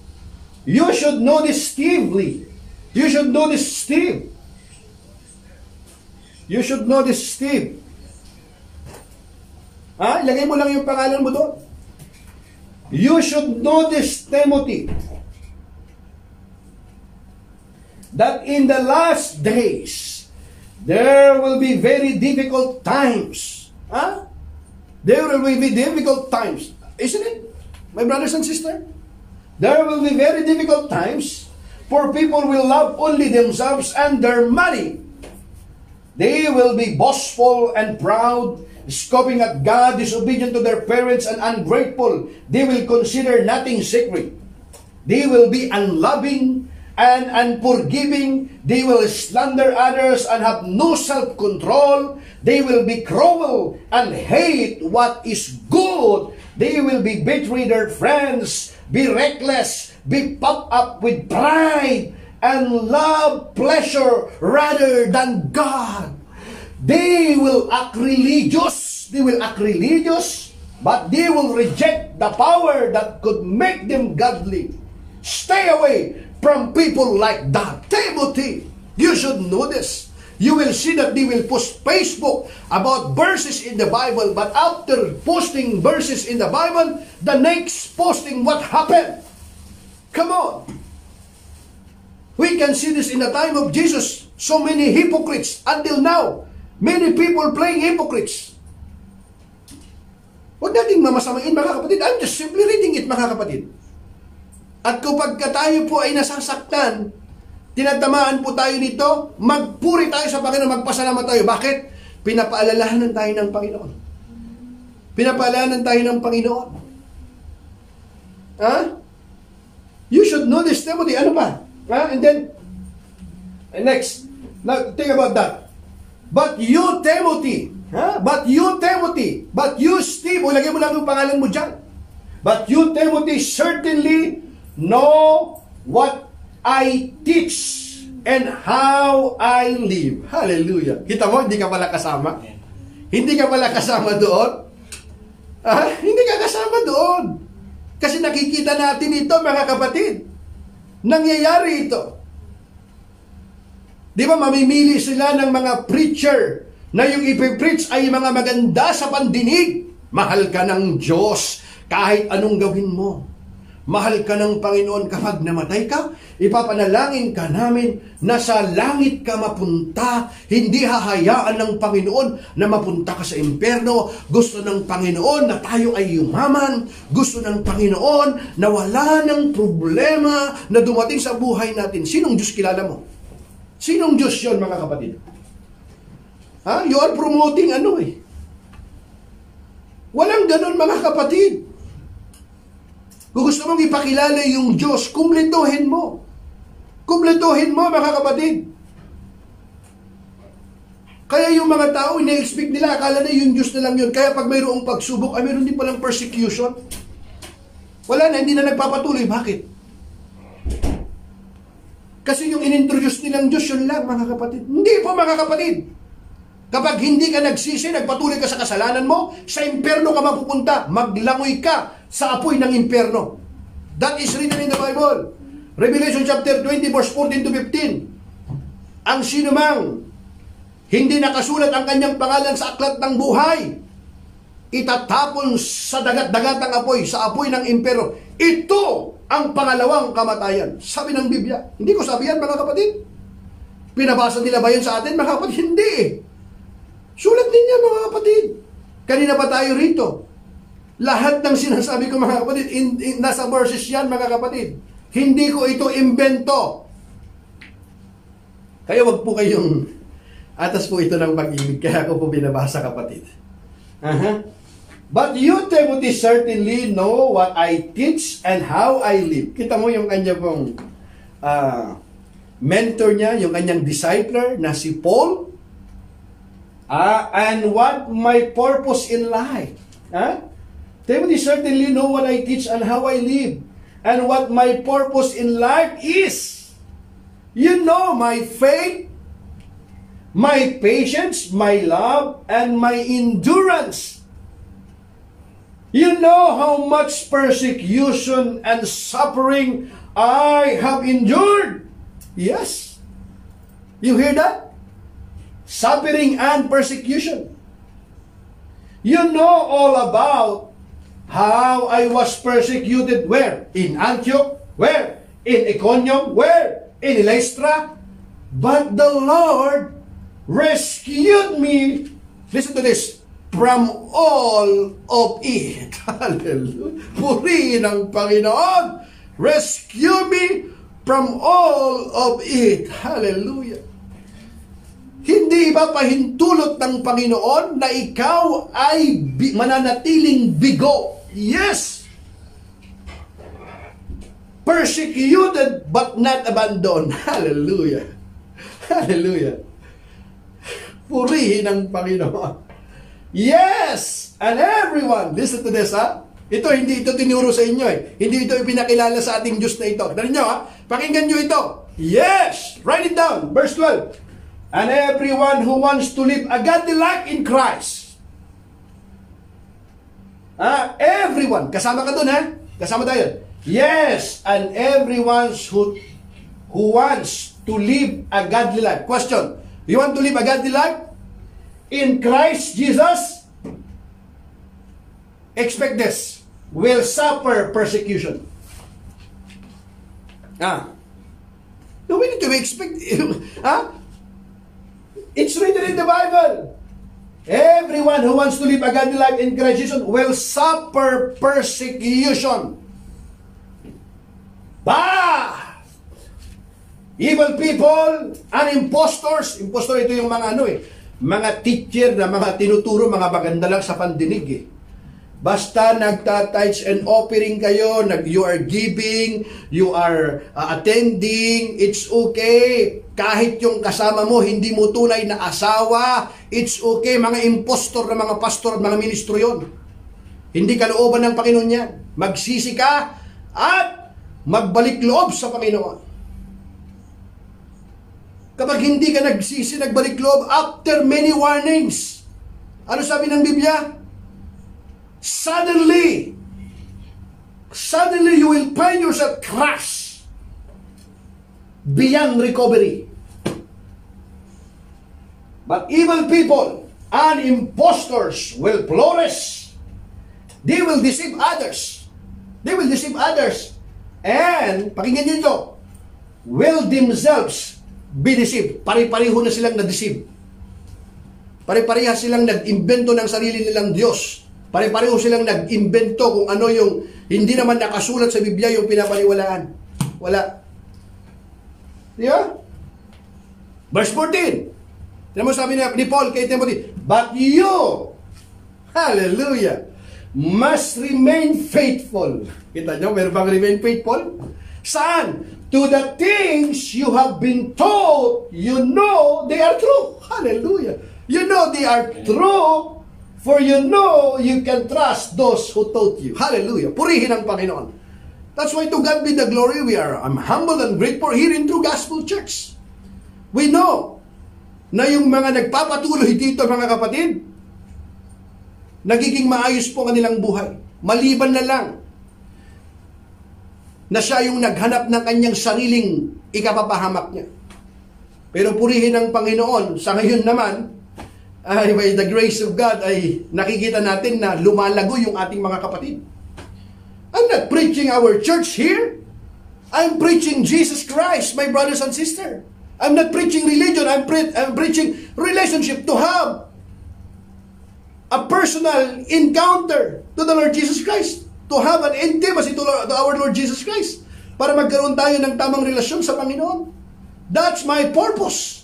You should know this Steve Lee. You should know this Steve. You should know this Steve. Ha? Ilagay mo lang yung pangalan mo doon. You should know this Timothy. That in the last days, there will be very difficult times. Huh? There will be difficult times. Isn't it? My brothers and sisters, there will be very difficult times for people will love only themselves and their money. They will be boastful and proud, scoffing at God, disobedient to their parents, and ungrateful. They will consider nothing sacred. They will be unloving and unforgiving. They will slander others and have no self-control. They will be cruel and hate what is good. They will be their friends, be reckless, be puffed up with pride, and love pleasure rather than God. They will act religious. They will act religious, but they will reject the power that could make them godly. Stay away from people like that. Timothy, you should know this. You will see that they will post Facebook about verses in the Bible, but after posting verses in the Bible, the next posting, what happened? Come on. We can see this in the time of Jesus. So many hypocrites until now. Many people playing hypocrites. Huwag nating mamasamain mga kapatid. I'm just simply reading it mga kapatid. At kapag ka tayo po ay nasasaktan, tinatamaan po tayo nito, magpuri tayo sa Panginoon, magpasalamat tayo. Bakit? Pinapaalalahanan tayo ng Panginoon. Pinapaalalahanan tayo ng Panginoon. Ha? You should know this, Timothy. Ano pa? Ha? And then, and next, now, think about that. But you, Timothy, ha? But you, Timothy, but you, Steve, o lagay mo lang yung pangalan mo dyan. But you, Timothy, certainly know what I teach and how I live. Hallelujah. Kita mo, hindi ka pala kasama. Hindi ka pala kasama doon. Ah, hindi ka kasama doon. Kasi nakikita natin ito, mga kapatid. Nangyayari ito. Di ba, mamimili sila ng mga preacher na yung ipipreach ay mga maganda sa pandinig. Mahal ka ng Diyos kahit anong gawin mo. Mahal ka ng Panginoon kapag namatay ka, ipapanalangin ka namin na sa langit ka mapunta. Hindi hahayaan ng Panginoon na mapunta ka sa impyerno. Gusto ng Panginoon na tayo ay yumaman. Gusto ng Panginoon na wala ng problema na dumating sa buhay natin. Sinong Diyos kilala mo? Sinong Diyos yon mga kapatid? Ha? You are promoting ano eh. Walang ganun mga kapatid. Kung gusto mong ipakilala yung Diyos, kumplituhin mo. Kumplituhin mo, mga kapatid. Kaya yung mga tao, ina-expect nila, akala na yung Diyos na lang yun. Kaya pag mayroong pagsubok, ay mayroon din palang persecution. Wala na, hindi na nagpapatuloy. Bakit? Kasi yung inintroduce nilang Diyos, yun lang, mga kapatid. Hindi po, mga kapatid. Kapag hindi ka nagsisi, nagpatuloy ka sa kasalanan mo, sa impyerno ka mapupunta, maglangoy ka sa apoy ng impyerno. That is written in the Bible. Revelation chapter 20 verse 14 to 15. Ang sinumang hindi nakasulat ang kanyang pangalan sa aklat ng buhay, itatapon sa dagat-dagatang apoy, sa apoy ng impyerno. Ito ang pangalawang kamatayan. Sabi ng Biblia. Hindi ko sabi yan, mga kapatid. Pinabasa nila ba yan sa atin, mga kapatid? Hindi eh. Sulat din yan, mga kapatid. Kanina pa tayo rito. Lahat ng sinasabi ko, mga kapatid, in, in, nasa verses yan, mga kapatid. Hindi ko ito imbento. Kaya wag po kayong atas po ito ng pag-ibig. Kaya ako po binabasa, kapatid. Aha. But you, Timothy, certainly know what I teach and how I live. Kita mo yung kanya pong uh, mentor niya, yung kanyang discipler na si Paul. Uh, and what my purpose in life. Huh? Timothy certainly know what I teach and how I live. And what my purpose in life is. You know my faith, my patience, my love, and my endurance. You know how much persecution and suffering I have endured. Yes. You hear that? Suffering and persecution. You know all about how I was persecuted where? In Antioch? Where? In Iconium? Where? In Lystra? But the Lord rescued me. Listen to this. From all of it. Hallelujah. Purihin ang Panginoon. Rescue me from all of it. Hallelujah. Hindi ba pahintulot ng Panginoon na ikaw ay mananatiling bigo? Yes! persecuted but not abandoned. Hallelujah. Hallelujah. Purihin ang Panginoon. Yes! And everyone, listen to this ha. Ito, hindi ito tinuro sa inyo eh. Hindi ito ipinakilala sa ating Diyos na ito. Dali nyo ha, pakinggan nyo ito. Yes! Write it down. Verse 12. And everyone who wants to live a godly life in Christ. Ah, everyone. Kasama ka dun ha? Kasama tayo. Yes, and everyone who who wants to live a godly life. Question. You want to live a godly life? In Christ Jesus? Expect this. Will suffer persecution. Ah. No, we need to expect. ah? It's written in the Bible. Everyone who wants to live a godly life in Christ Jesus will suffer persecution. Bah! Evil people and impostors. Impostor ito yung mga ano eh. Mga teacher na mga tinuturo, mga maganda lang sa pandinig eh. Basta nagtatides and offering kayo, nag, you are giving, you are uh, attending, it's okay. Kahit yung kasama mo, hindi mo tunay na asawa, it's okay. Mga impostor na mga pastor at mga ministro yon. Hindi kalooban ng Panginoon yan. Magsisi ka at magbalik loob sa Panginoon. Kapag hindi ka nagsisi, nagbalik loob, after many warnings, ano sabi ng Biblia? Suddenly, suddenly you will find yourself crushed beyond recovery. But evil people and impostors will flourish. They will deceive others. They will deceive others. And, pakinggan nyo ito, will themselves be deceived. Pare-pareho na silang na-deceive. Pare-pareha silang nag-imbento ng sarili nilang Diyos. Pare-pareho silang nag-imbento kung ano yung hindi naman nakasulat sa Biblia yung pinapaniwalaan. Wala. Di ba? Verse 14. Tinan mo sabi ni, Paul kay Timothy, But you, hallelujah, must remain faithful. Kita nyo, meron bang remain faithful? Saan? To the things you have been told, you know they are true. Hallelujah. You know they are true, for you know you can trust those who taught you. Hallelujah. Purihin ang Panginoon. That's why to God be the glory. We are I'm humble and grateful here in True Gospel Church. We know na yung mga nagpapatuloy dito mga kapatid, nagiging maayos po ang kanilang buhay. Maliban na lang na siya yung naghanap ng kanyang sariling ikapapahamak niya. Pero purihin ng Panginoon, sa ngayon naman, ay by the grace of God, ay nakikita natin na lumalago yung ating mga kapatid. I'm not preaching our church here. I'm preaching Jesus Christ, my brothers and sisters. I'm not preaching religion. I'm, pre- I'm preaching relationship to have a personal encounter to the Lord Jesus Christ. To have an intimacy to, to our Lord Jesus Christ. Para magkaroon tayo ng tamang relasyon sa Panginoon. That's my purpose.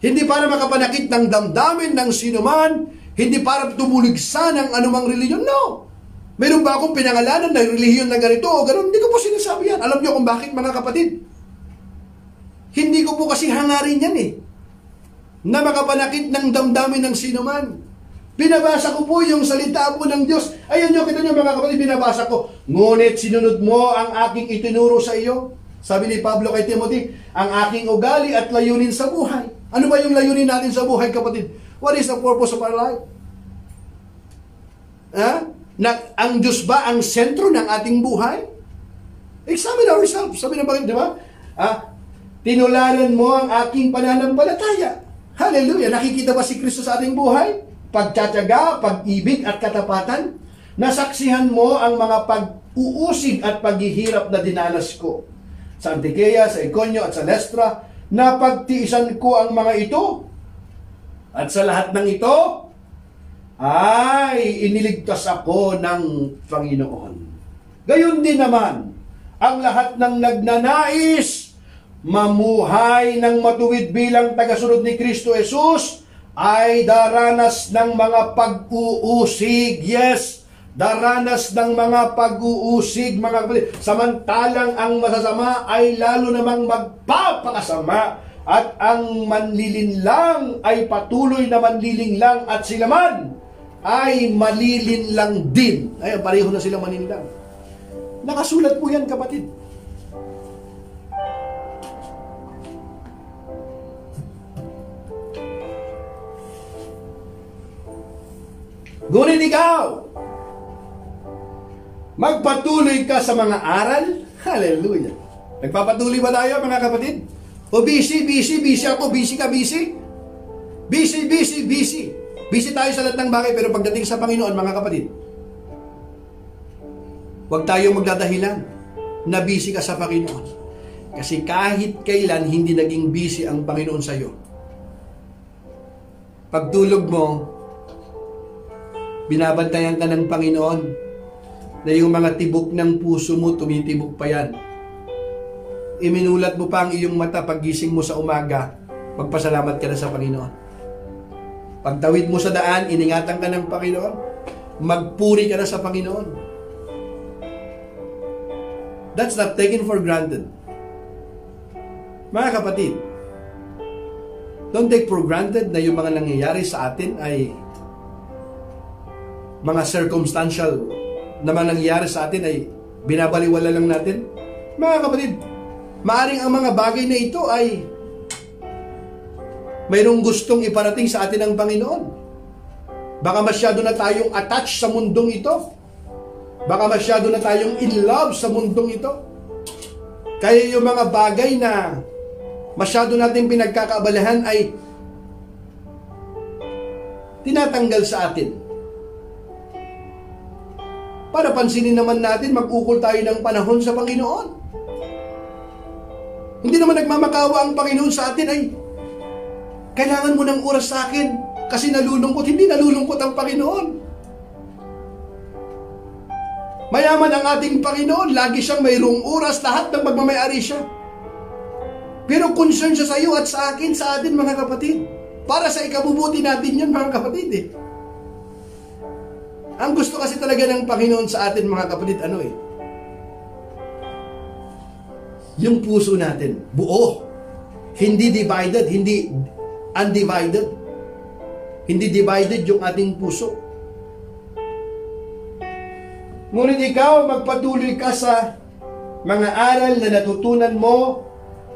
Hindi para makapanakit ng damdamin ng sinuman, hindi para tumuligsa ng anumang reliyon. No. Meron ba akong pinangalanan ng relihiyon na ganito o ganun? Hindi ko po sinasabi yan. Alam niyo kung bakit mga kapatid? Hindi ko po kasi hangarin yan eh. Na makapanakit ng damdamin ng sinuman. Binabasa ko po yung salita po ng Diyos. Ayun nyo, kita nyo mga kapatid, binabasa ko. Ngunit sinunod mo ang aking itinuro sa iyo. Sabi ni Pablo kay Timothy, ang aking ugali at layunin sa buhay. Ano ba yung layunin natin sa buhay, kapatid? What is the purpose of our life? Ha? Na, ang Diyos ba ang sentro ng ating buhay? Examine ourselves. Sabi na bakit, di ba? Ah, tinularan mo ang aking pananampalataya. Hallelujah! Nakikita ba si Kristo sa ating buhay? Pagtsatsaga, pag-ibig at katapatan? Nasaksihan mo ang mga pag-uusig at paghihirap na dinanas ko. Sa Antikea, sa Iconio at sa Lestra, napagtiisan ko ang mga ito. At sa lahat ng ito, ay iniligtas ako ng Panginoon. Gayon din naman, ang lahat ng nagnanais mamuhay ng matuwid bilang tagasunod ni Kristo Jesus ay daranas ng mga pag-uusig. Yes, daranas ng mga pag-uusig, mga kapatid. Samantalang ang masasama ay lalo namang magpapakasama at ang manlilinlang ay patuloy na manlilinlang at sila man ay malilinlang din. Ay, pareho na sila maninlang. Nakasulat po yan, kapatid. Ngunit ikaw, magpatuloy ka sa mga aral. Hallelujah. Nagpapatuloy ba tayo, mga kapatid? O busy, busy, busy ako, busy ka, busy? Busy, busy, busy. Busy tayo sa lahat ng bagay, pero pagdating sa Panginoon, mga kapatid, huwag tayong magdadahilan na busy ka sa Panginoon. Kasi kahit kailan hindi naging busy ang Panginoon sa iyo. Pagtulog mo, binabantayan ka ng Panginoon na yung mga tibok ng puso mo, tumitibok pa yan. Iminulat mo pa ang iyong mata paggising mo sa umaga, magpasalamat ka na sa Panginoon. Pagtawid mo sa daan, iningatan ka ng Panginoon, magpuri ka na sa Panginoon. That's not taken for granted. Mga kapatid, don't take for granted na yung mga nangyayari sa atin ay mga circumstantial na mga nangyayari sa atin ay binabaliwala lang natin. Mga kapatid, maaring ang mga bagay na ito ay mayroong gustong iparating sa atin ng Panginoon. Baka masyado na tayong attached sa mundong ito. Baka masyado na tayong in love sa mundong ito. Kaya yung mga bagay na masyado natin pinagkakaabalahan ay tinatanggal sa atin. Para pansinin naman natin, mag-ukol tayo ng panahon sa Panginoon. Hindi naman nagmamakawa ang Panginoon sa atin ay kailangan mo ng oras sa akin kasi nalulungkot. Hindi nalulungkot ang Panginoon. Mayaman ang ating Panginoon. Lagi siyang mayroong oras. Lahat ng magmamayari siya. Pero concern siya sa iyo at sa akin, sa atin mga kapatid. Para sa ikabubuti natin yan mga kapatid eh. Ang gusto kasi talaga ng Panginoon sa atin mga kapatid, ano eh? Yung puso natin, buo. Hindi divided, hindi undivided. Hindi divided yung ating puso. Ngunit ikaw, magpatuloy ka sa mga aral na natutunan mo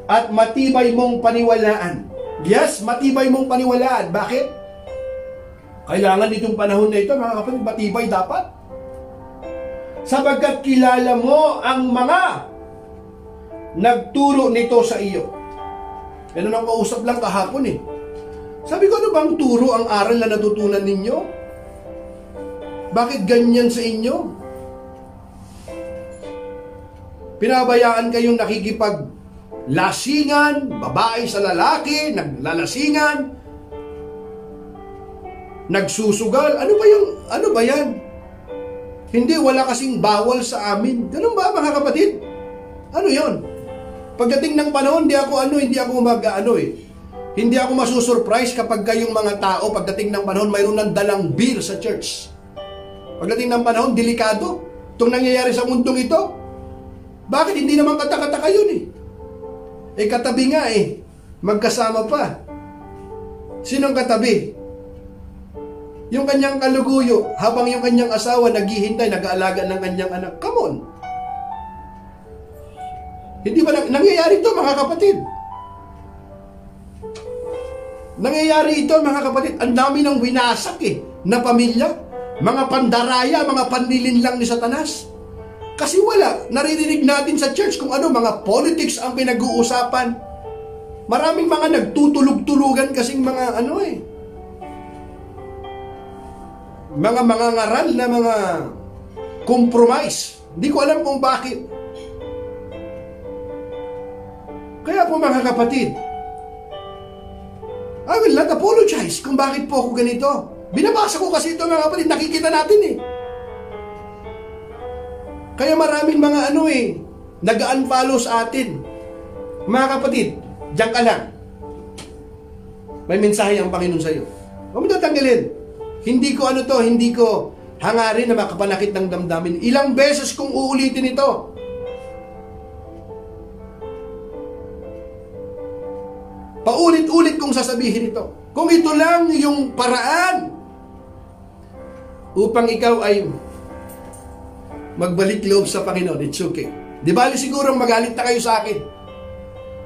at matibay mong paniwalaan. Yes, matibay mong paniwalaan. Bakit? Kailangan itong panahon na ito, mga kapatid, matibay dapat. Sapagkat kilala mo ang mga nagturo nito sa iyo. Ganun ang kausap lang kahapon eh. Sabi ko, ano bang turo ang aral na natutunan ninyo? Bakit ganyan sa inyo? Pinabayaan kayong nakikipag lasingan, babae sa lalaki, naglalasingan, nagsusugal. Ano ba yung, ano ba yan? Hindi, wala kasing bawal sa amin. Ganun ba mga kapatid? Ano yon? Pagdating ng panahon, hindi ako ano, hindi ako mag, ano eh, hindi ako masusurprise kapag kayong mga tao, pagdating ng panahon, mayroon ng dalang beer sa church. Pagdating ng panahon, delikado. Itong nangyayari sa mundong ito. Bakit hindi naman katakataka yun eh? Eh katabi nga eh. Magkasama pa. Sinong katabi? Yung kanyang kaluguyo, habang yung kanyang asawa naghihintay, nag-aalaga ng kanyang anak. Come on. Hindi ba nang, nangyayari ito mga kapatid? Nangyayari ito mga kapatid, ang dami ng winasak eh, na pamilya, mga pandaraya, mga panlilinlang ni Satanas. Kasi wala, naririnig natin sa church kung ano, mga politics ang pinag-uusapan. Maraming mga nagtutulog-tulugan kasing mga ano eh. Mga mga ngaral na mga compromise. Hindi ko alam kung bakit. Kaya po mga kapatid, I will not apologize kung bakit po ako ganito. Binabasa ko kasi ito mga kapatid, nakikita natin eh. Kaya maraming mga ano eh, nag-unfollow sa atin. Mga kapatid, diyan ka lang. May mensahe ang Panginoon sa iyo. Huwag mo tatanggalin. Hindi ko ano to, hindi ko hangarin na makapanakit ng damdamin. Ilang beses kong uulitin ito. Paulit-ulit kong sasabihin ito. Kung ito lang yung paraan upang ikaw ay magbalik loob sa Panginoon, it's okay. Di bali siguro magalit na kayo sa akin.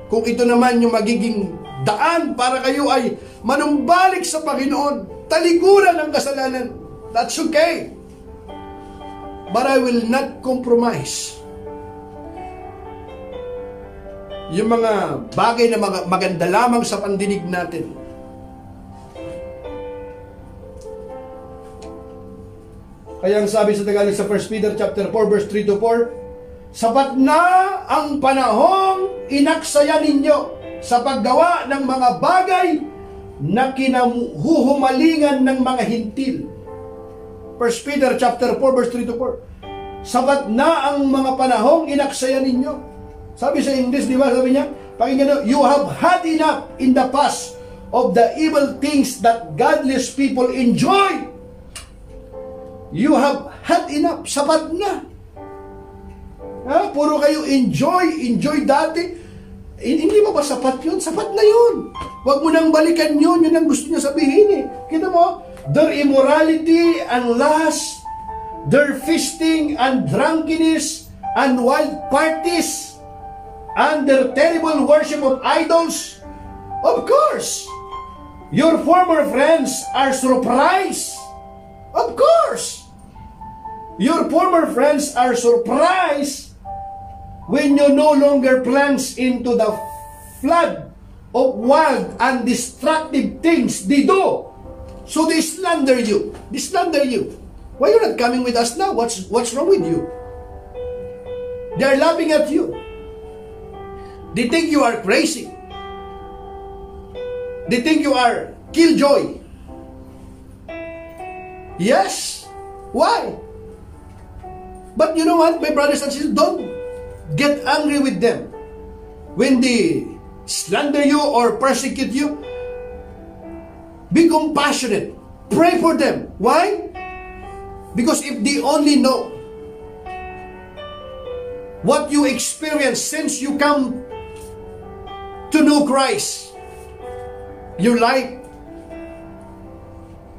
Kung ito naman yung magiging daan para kayo ay manumbalik sa Panginoon, talikuran ng kasalanan, that's okay. But I will not compromise yung mga bagay na mag- maganda lamang sa pandinig natin. Kaya ang sabi sa Tagalog sa 1 Peter chapter 4 verse 3 to 4, sapat na ang panahong inaksaya ninyo sa paggawa ng mga bagay na kinahuhumalingan ng mga hintil. 1 Peter chapter 4 verse 3 to 4. Sapat na ang mga panahong inaksaya ninyo. Sabi sa English, di ba? Sabi niya, pakinggan you have had enough in the past of the evil things that godless people enjoy. You have had enough. Sapat na. Ha? Puro kayo enjoy, enjoy dati. Eh, Hindi mo ba sapat yun? Sapat na yun. Huwag mo nang balikan yun. Yun ang gusto niya sabihin eh. Kita mo? Their immorality and lust, their feasting and drunkenness and wild parties, and their terrible worship of idols. Of course, your former friends are surprised. Of course, your former friends are surprised when you no longer plunge into the flood of wild and destructive things they do. So they slander you. They slander you. Why you're not coming with us now? What's what's wrong with you? They are laughing at you. They think you are crazy. They think you are killjoy. Yes. Why? But you know what, my brothers and sisters, don't get angry with them. When they slander you or persecute you, be compassionate. Pray for them. Why? Because if they only know what you experience since you come to know Christ, your life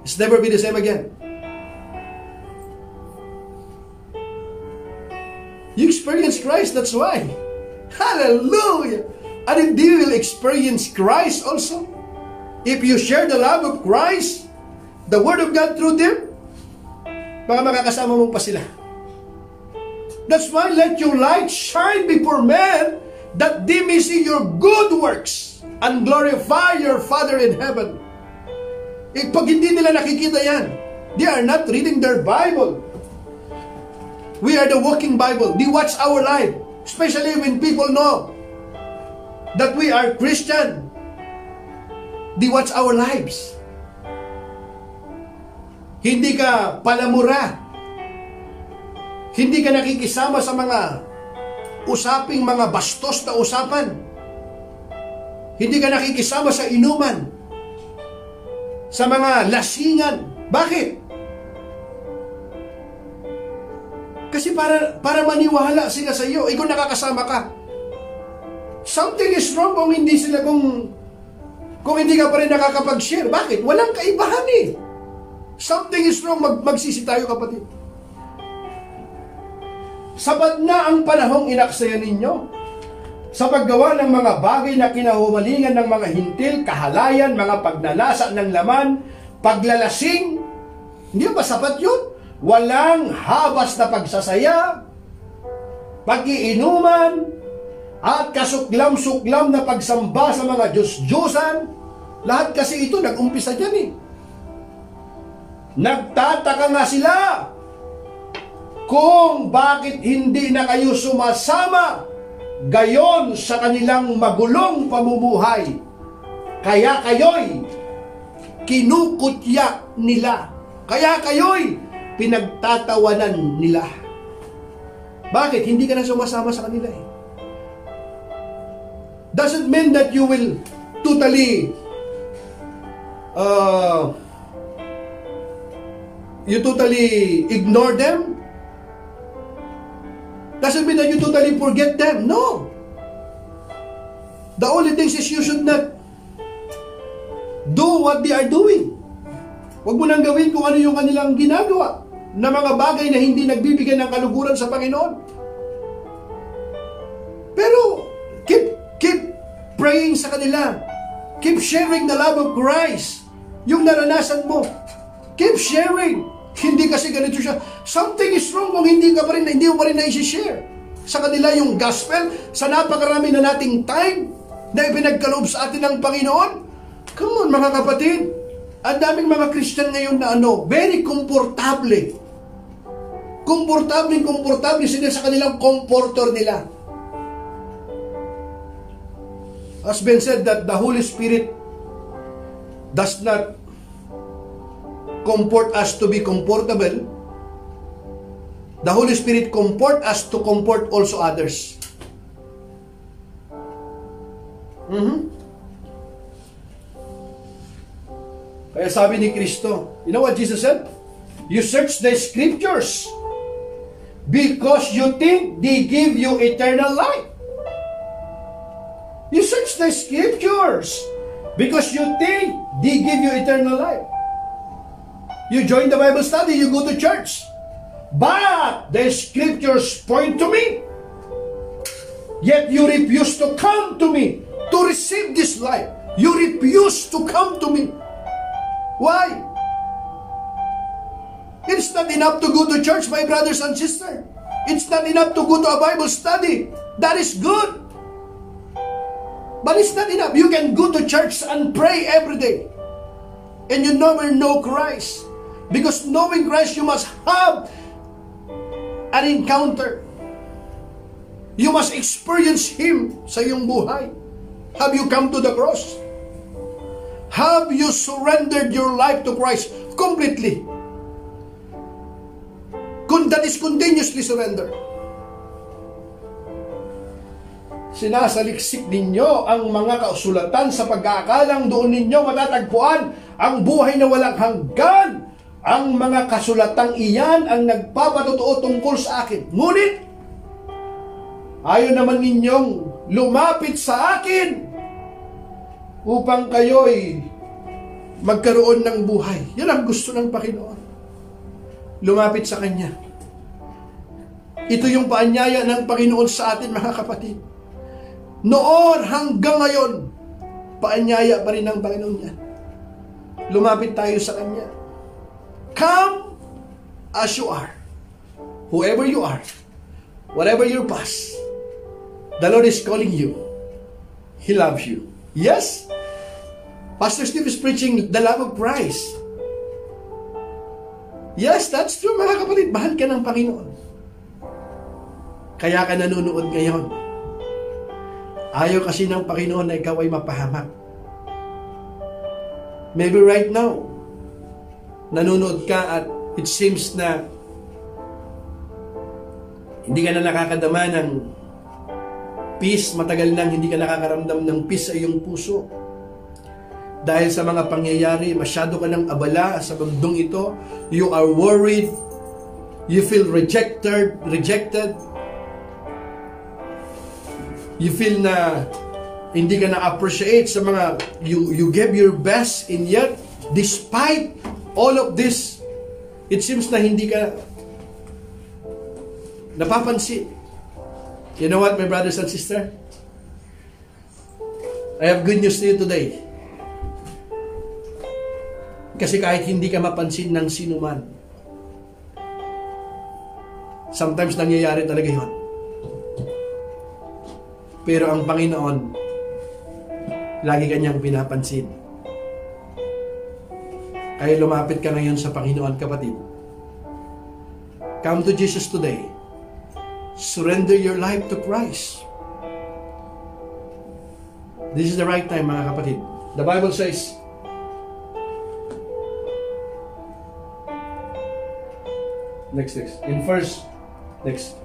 has never been the same again. Experience Christ, that's why. Hallelujah! And if they will experience Christ also, if you share the love of Christ, the Word of God through them, baka makakasama mo pa sila. That's why let your light shine before men that they may see your good works and glorify your Father in heaven. Eh, pag hindi nila nakikita yan, they are not reading their Bible. We are the walking Bible. They watch our life, especially when people know that we are Christian. They watch our lives. Hindi ka palamura. Hindi ka nakikisama sa mga usaping mga bastos na usapan. Hindi ka nakikisama sa inuman. Sa mga lasingan. Bakit? Kasi para para maniwala sila sa iyo, ikaw nakakasama ka. Something is wrong kung hindi sila kung kung hindi ka pa rin nakakapag-share. Bakit? Walang kaibahan eh. Something is wrong. Mag magsisi tayo kapatid. Sapat na ang panahong inaksaya ninyo sa paggawa ng mga bagay na kinahumalingan ng mga hintil, kahalayan, mga pagnanasa ng laman, paglalasing. Hindi ba sapat yun? Walang habas na pagsasaya, pag-iinuman, at kasuklam-suklam na pagsamba sa mga Diyos-Diyosan. Lahat kasi ito nag-umpisa dyan eh. Nagtataka nga sila kung bakit hindi na kayo sumasama gayon sa kanilang magulong pamumuhay. Kaya kayo'y kinukutya nila. Kaya kayo'y pinagtatawanan nila. Bakit? Hindi ka na sumasama sa kanila eh. Doesn't mean that you will totally uh, you totally ignore them. Doesn't mean that you totally forget them. No. The only thing is you should not do what they are doing. Huwag mo nang gawin kung ano yung kanilang ginagawa na mga bagay na hindi nagbibigay ng kaluguran sa Panginoon. Pero, keep, keep praying sa kanila. Keep sharing the love of Christ. Yung naranasan mo. Keep sharing. Hindi kasi ganito siya. Something is wrong kung hindi ka pa rin, hindi mo pa rin na-share sa kanila yung gospel sa napakarami na nating time na ipinagkaloob sa atin ng Panginoon. Come on, mga kapatid. Ang daming mga Christian ngayon na ano, very komportable. Komportable, komportable sila sa kanilang comforter nila. As been said that the Holy Spirit does not comfort us to be comfortable. The Holy Spirit comfort us to comfort also others. Mhm. Kaya sabi ni Kristo, you know what Jesus said? You search the scriptures because you think they give you eternal life. You search the scriptures because you think they give you eternal life. You join the Bible study, you go to church. But the scriptures point to me. Yet you refuse to come to me to receive this life. You refuse to come to me. Why? It's not enough to go to church, my brothers and sisters. It's not enough to go to a Bible study. That is good. But it's not enough. You can go to church and pray every day. And you never know Christ. Because knowing Christ, you must have an encounter. You must experience Him sa iyong buhay. Have you come to the cross? Have you surrendered your life to Christ completely? That is continuously surrender. Sinasaliksik ninyo ang mga kausulatan sa pag-aakalang doon ninyo matatagpuan ang buhay na walang hanggan. Ang mga kasulatang iyan ang nagpapatotoo tungkol sa akin. Ngunit, ayaw naman ninyong lumapit sa akin upang kayo'y magkaroon ng buhay. Yan ang gusto ng Panginoon. Lumapit sa Kanya. Ito yung paanyaya ng Panginoon sa atin, mga kapatid. Noon hanggang ngayon, paanyaya pa rin ng Panginoon yan. Lumapit tayo sa Kanya. Come as you are. Whoever you are, whatever your past, the Lord is calling you. He loves you. Yes? Pastor Steve is preaching the love of Christ. Yes, that's true mga kapatid. Mahal ka ng Panginoon. Kaya ka nanonood ngayon. Ayaw kasi ng Panginoon na ikaw ay mapahamak. Maybe right now, nanonood ka at it seems na hindi ka na nakakadama ng peace, matagal nang hindi ka nakakaramdam ng peace sa iyong puso. Dahil sa mga pangyayari, masyado ka nang abala sa mundong ito. You are worried. You feel rejected, rejected. You feel na hindi ka na-appreciate sa mga you you give your best and yet despite all of this it seems na hindi ka napapansin. You know what, my brothers and sisters? I have good news to you today. Kasi kahit hindi ka mapansin ng sino man, sometimes nangyayari talaga yon. Pero ang Panginoon, lagi kanyang pinapansin. Kaya lumapit ka ngayon sa Panginoon, kapatid. Come to Jesus today. Surrender your life to Christ. This is the right time, mga kapatid. The Bible says, Next, next. In first, next.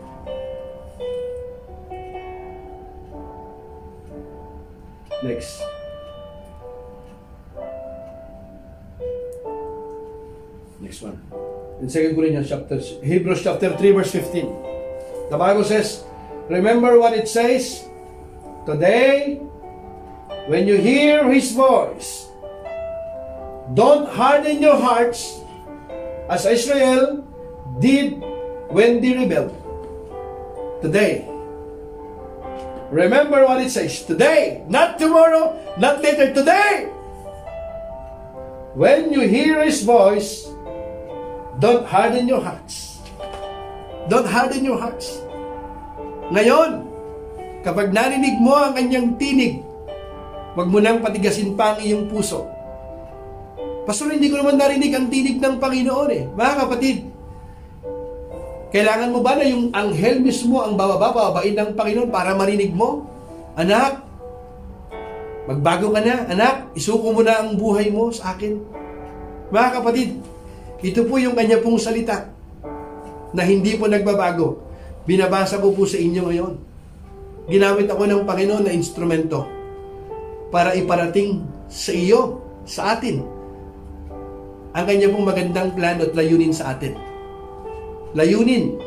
Next. Next one. In 2 Corinthians chapter, Hebrews chapter 3 verse 15. The Bible says, remember what it says, Today, when you hear His voice, don't harden your hearts as Israel did when they rebelled. Today, remember what it says. Today, not tomorrow, not later, today. When you hear His voice, don't harden your hearts. Don't harden your hearts. Ngayon, kapag narinig mo ang kanyang tinig, huwag mo nang patigasin pa ang iyong puso. Pastor, hindi ko naman narinig ang tinig ng Panginoon eh. Mga kapatid, kailangan mo ba na yung anghel mismo ang bababa, bababain ng Panginoon para marinig mo? Anak, magbago ka na. Anak, isuko mo na ang buhay mo sa akin. Mga kapatid, ito po yung kanya pong salita na hindi po nagbabago. Binabasa ko po sa inyo ngayon. Ginamit ako ng Panginoon na instrumento para iparating sa iyo, sa atin, ang kanya pong magandang plano at layunin sa atin. Layunin.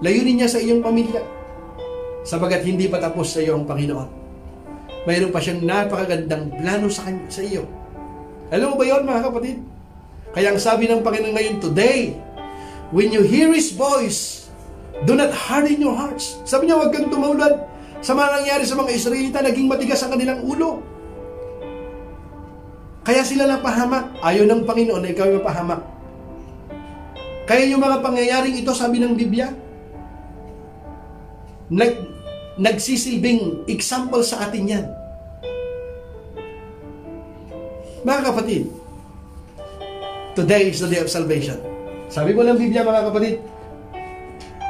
Layunin niya sa iyong pamilya. Sabagat hindi pa tapos sa iyo ang Panginoon. Mayroon pa siyang napakagandang plano sa, kanya, sa iyo. Alam mo ba yon mga kapatid? Kaya ang sabi ng Panginoon ngayon, Today, when you hear His voice, do not harden your hearts. Sabi niya, huwag kang tumulad sa mga nangyari sa mga Israelita, naging matigas ang kanilang ulo. Kaya sila napahamak. Ayaw ng Panginoon na ikaw yung mapahamak. Kaya yung mga pangyayaring ito, sabi ng Biblia, nag, nagsisilbing example sa atin yan. Mga kapatid, today is the day of salvation. Sabi ko ng Biblia, mga kapatid,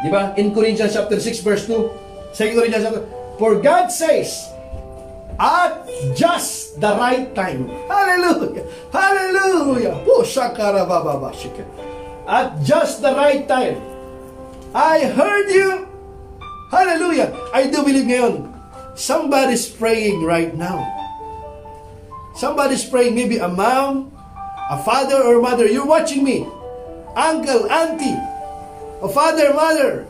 di ba? In Corinthians chapter 6 verse 2, 2 Corinthians chapter, For God says, at just the right time. Hallelujah! Hallelujah! Pusha karabababashika. At just the right time. I heard you. Hallelujah! I do believe ngayon, somebody's praying right now. Somebody's praying, maybe a mom, a father or mother. You're watching me. Uncle, auntie, a father, mother,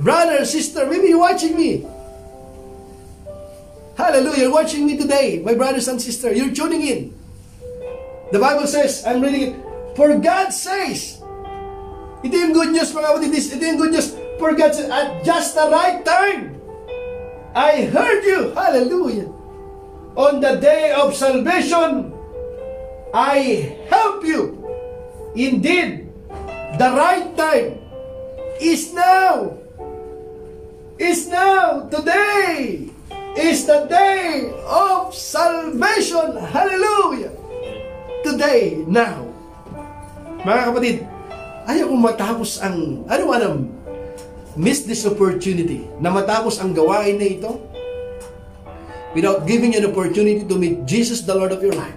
brother, sister. Maybe you're watching me. Hallelujah. You're watching me today, my brothers and sisters. You're tuning in. The Bible says, I'm reading it. For God says, ito yung good news mga kapatid. Ito yung good news. For God says, at just the right time, I heard you. Hallelujah. On the day of salvation, I help you. Indeed, the right time is now. Is now. Today is the day of salvation. Hallelujah! Today, now. Mga kapatid, ayaw kong matapos ang, ano ang miss this opportunity na matapos ang gawain na ito without giving you an opportunity to meet Jesus, the Lord of your life.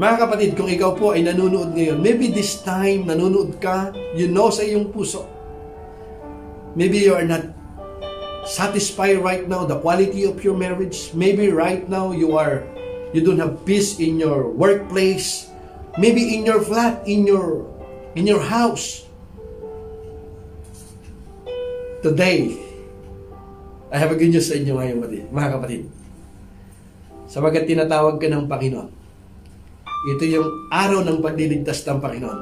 Mga kapatid, kung ikaw po ay nanonood ngayon, maybe this time nanonood ka, you know sa iyong puso. Maybe you are not satisfied right now the quality of your marriage. Maybe right now you are you don't have peace in your workplace. Maybe in your flat, in your in your house. Today, I have a good news sa inyo ngayon, mga kapatid. Sabagat tinatawag ka ng Panginoon, ito yung araw ng pagliligtas ng Panginoon.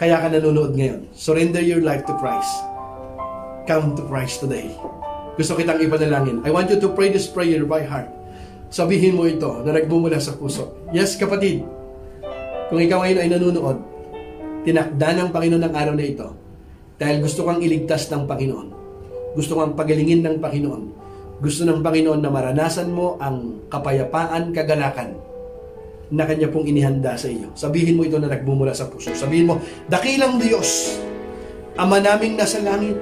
Kaya ka nanonood ngayon. Surrender your life to Christ. Come to Christ today. Gusto kitang ipanalangin. I want you to pray this prayer by heart. Sabihin mo ito na nagmumula sa puso. Yes, kapatid. Kung ikaw ngayon ay nanonood, tinakda ng Panginoon ng araw na ito dahil gusto kang iligtas ng Panginoon. Gusto kang pagalingin ng Panginoon. Gusto ng Panginoon na maranasan mo ang kapayapaan, kagalakan na kanya pong inihanda sa iyo. Sabihin mo ito na nagmumula sa puso. Sabihin mo, Dakilang Diyos, Ama naming nasa langit,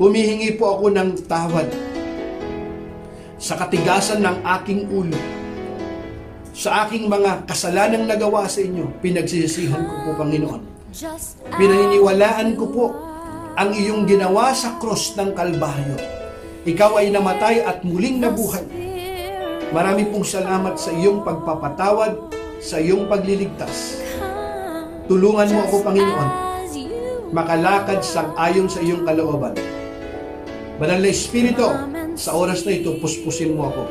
humihingi po ako ng tawad sa katigasan ng aking ulo, sa aking mga kasalanang nagawa sa inyo, pinagsisisihan ko po, Panginoon. Pinaniniwalaan ko po ang iyong ginawa sa cross ng Kalbaryo. Ikaw ay namatay at muling nabuhay Marami pong salamat sa iyong pagpapatawad, sa iyong pagliligtas. Tulungan mo ako, Panginoon, makalakad sang ayon sa iyong kalooban. Banal na Espiritu, sa oras na ito, puspusin mo ako.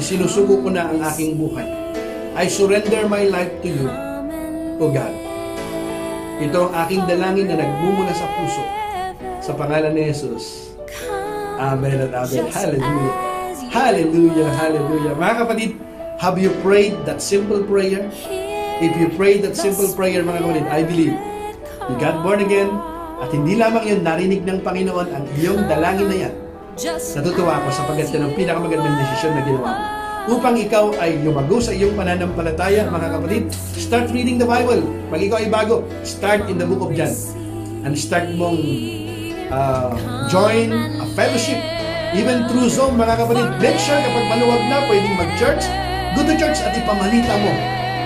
Isinusugo ko na ang aking buhay. I surrender my life to you, O God. Ito ang aking dalangin na nagmumula sa puso. Sa pangalan ni Jesus. Amen at amen. Hallelujah. Hallelujah, hallelujah. Mga kapatid, have you prayed that simple prayer? If you prayed that simple prayer, mga kapatid, I believe you got born again at hindi lamang yun narinig ng Panginoon ang iyong dalangin na yan. Natutuwa ako sapagkat yan ang pinakamagandang desisyon na ginawa mo. Upang ikaw ay lumago sa iyong pananampalataya, mga kapatid, start reading the Bible. Pag ikaw ay bago, start in the book of John. And start mong uh, join a fellowship. Even through Zoom, mga kapatid, make sure kapag maluwag na, pwedeng mag-church, go to church at ipamalita mo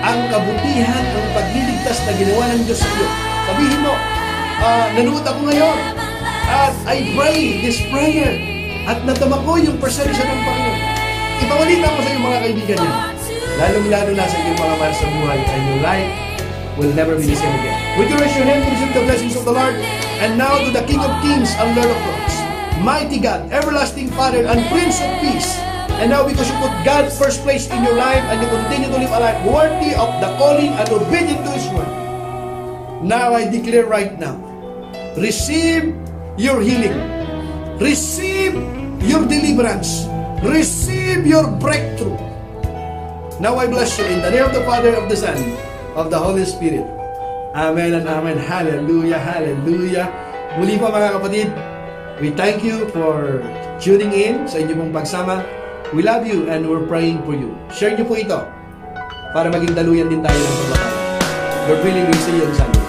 ang kabutihan, ang pagliligtas na ginawa ng Diyos sa iyo. Sabihin mo, uh, nanood ako ngayon at I pray this prayer at natama ko yung presensya ng Panginoon. Ipamalita mo sa iyong mga kaibigan niya. Lalong-lalo na sa iyong mga mahal sa buhay and your life will never be the same again. Would you raise your hand to receive the blessings of the Lord? And now to the King of Kings and Lord of Lords, mighty God, everlasting Father, and Prince of Peace. And now because you put God first place in your life and you continue to live a life worthy of the calling and obedient to His word. Now I declare right now, receive your healing. Receive your deliverance. Receive your breakthrough. Now I bless you in the name of the Father, of the Son, of the Holy Spirit. Amen and amen. Hallelujah, hallelujah. Muli po mga kapatid, we thank you for tuning in sa inyong pong pagsama. We love you and we're praying for you. Share niyo po ito para maging daluyan din tayo ng pagbabago. Lord willing, we see you on Sunday.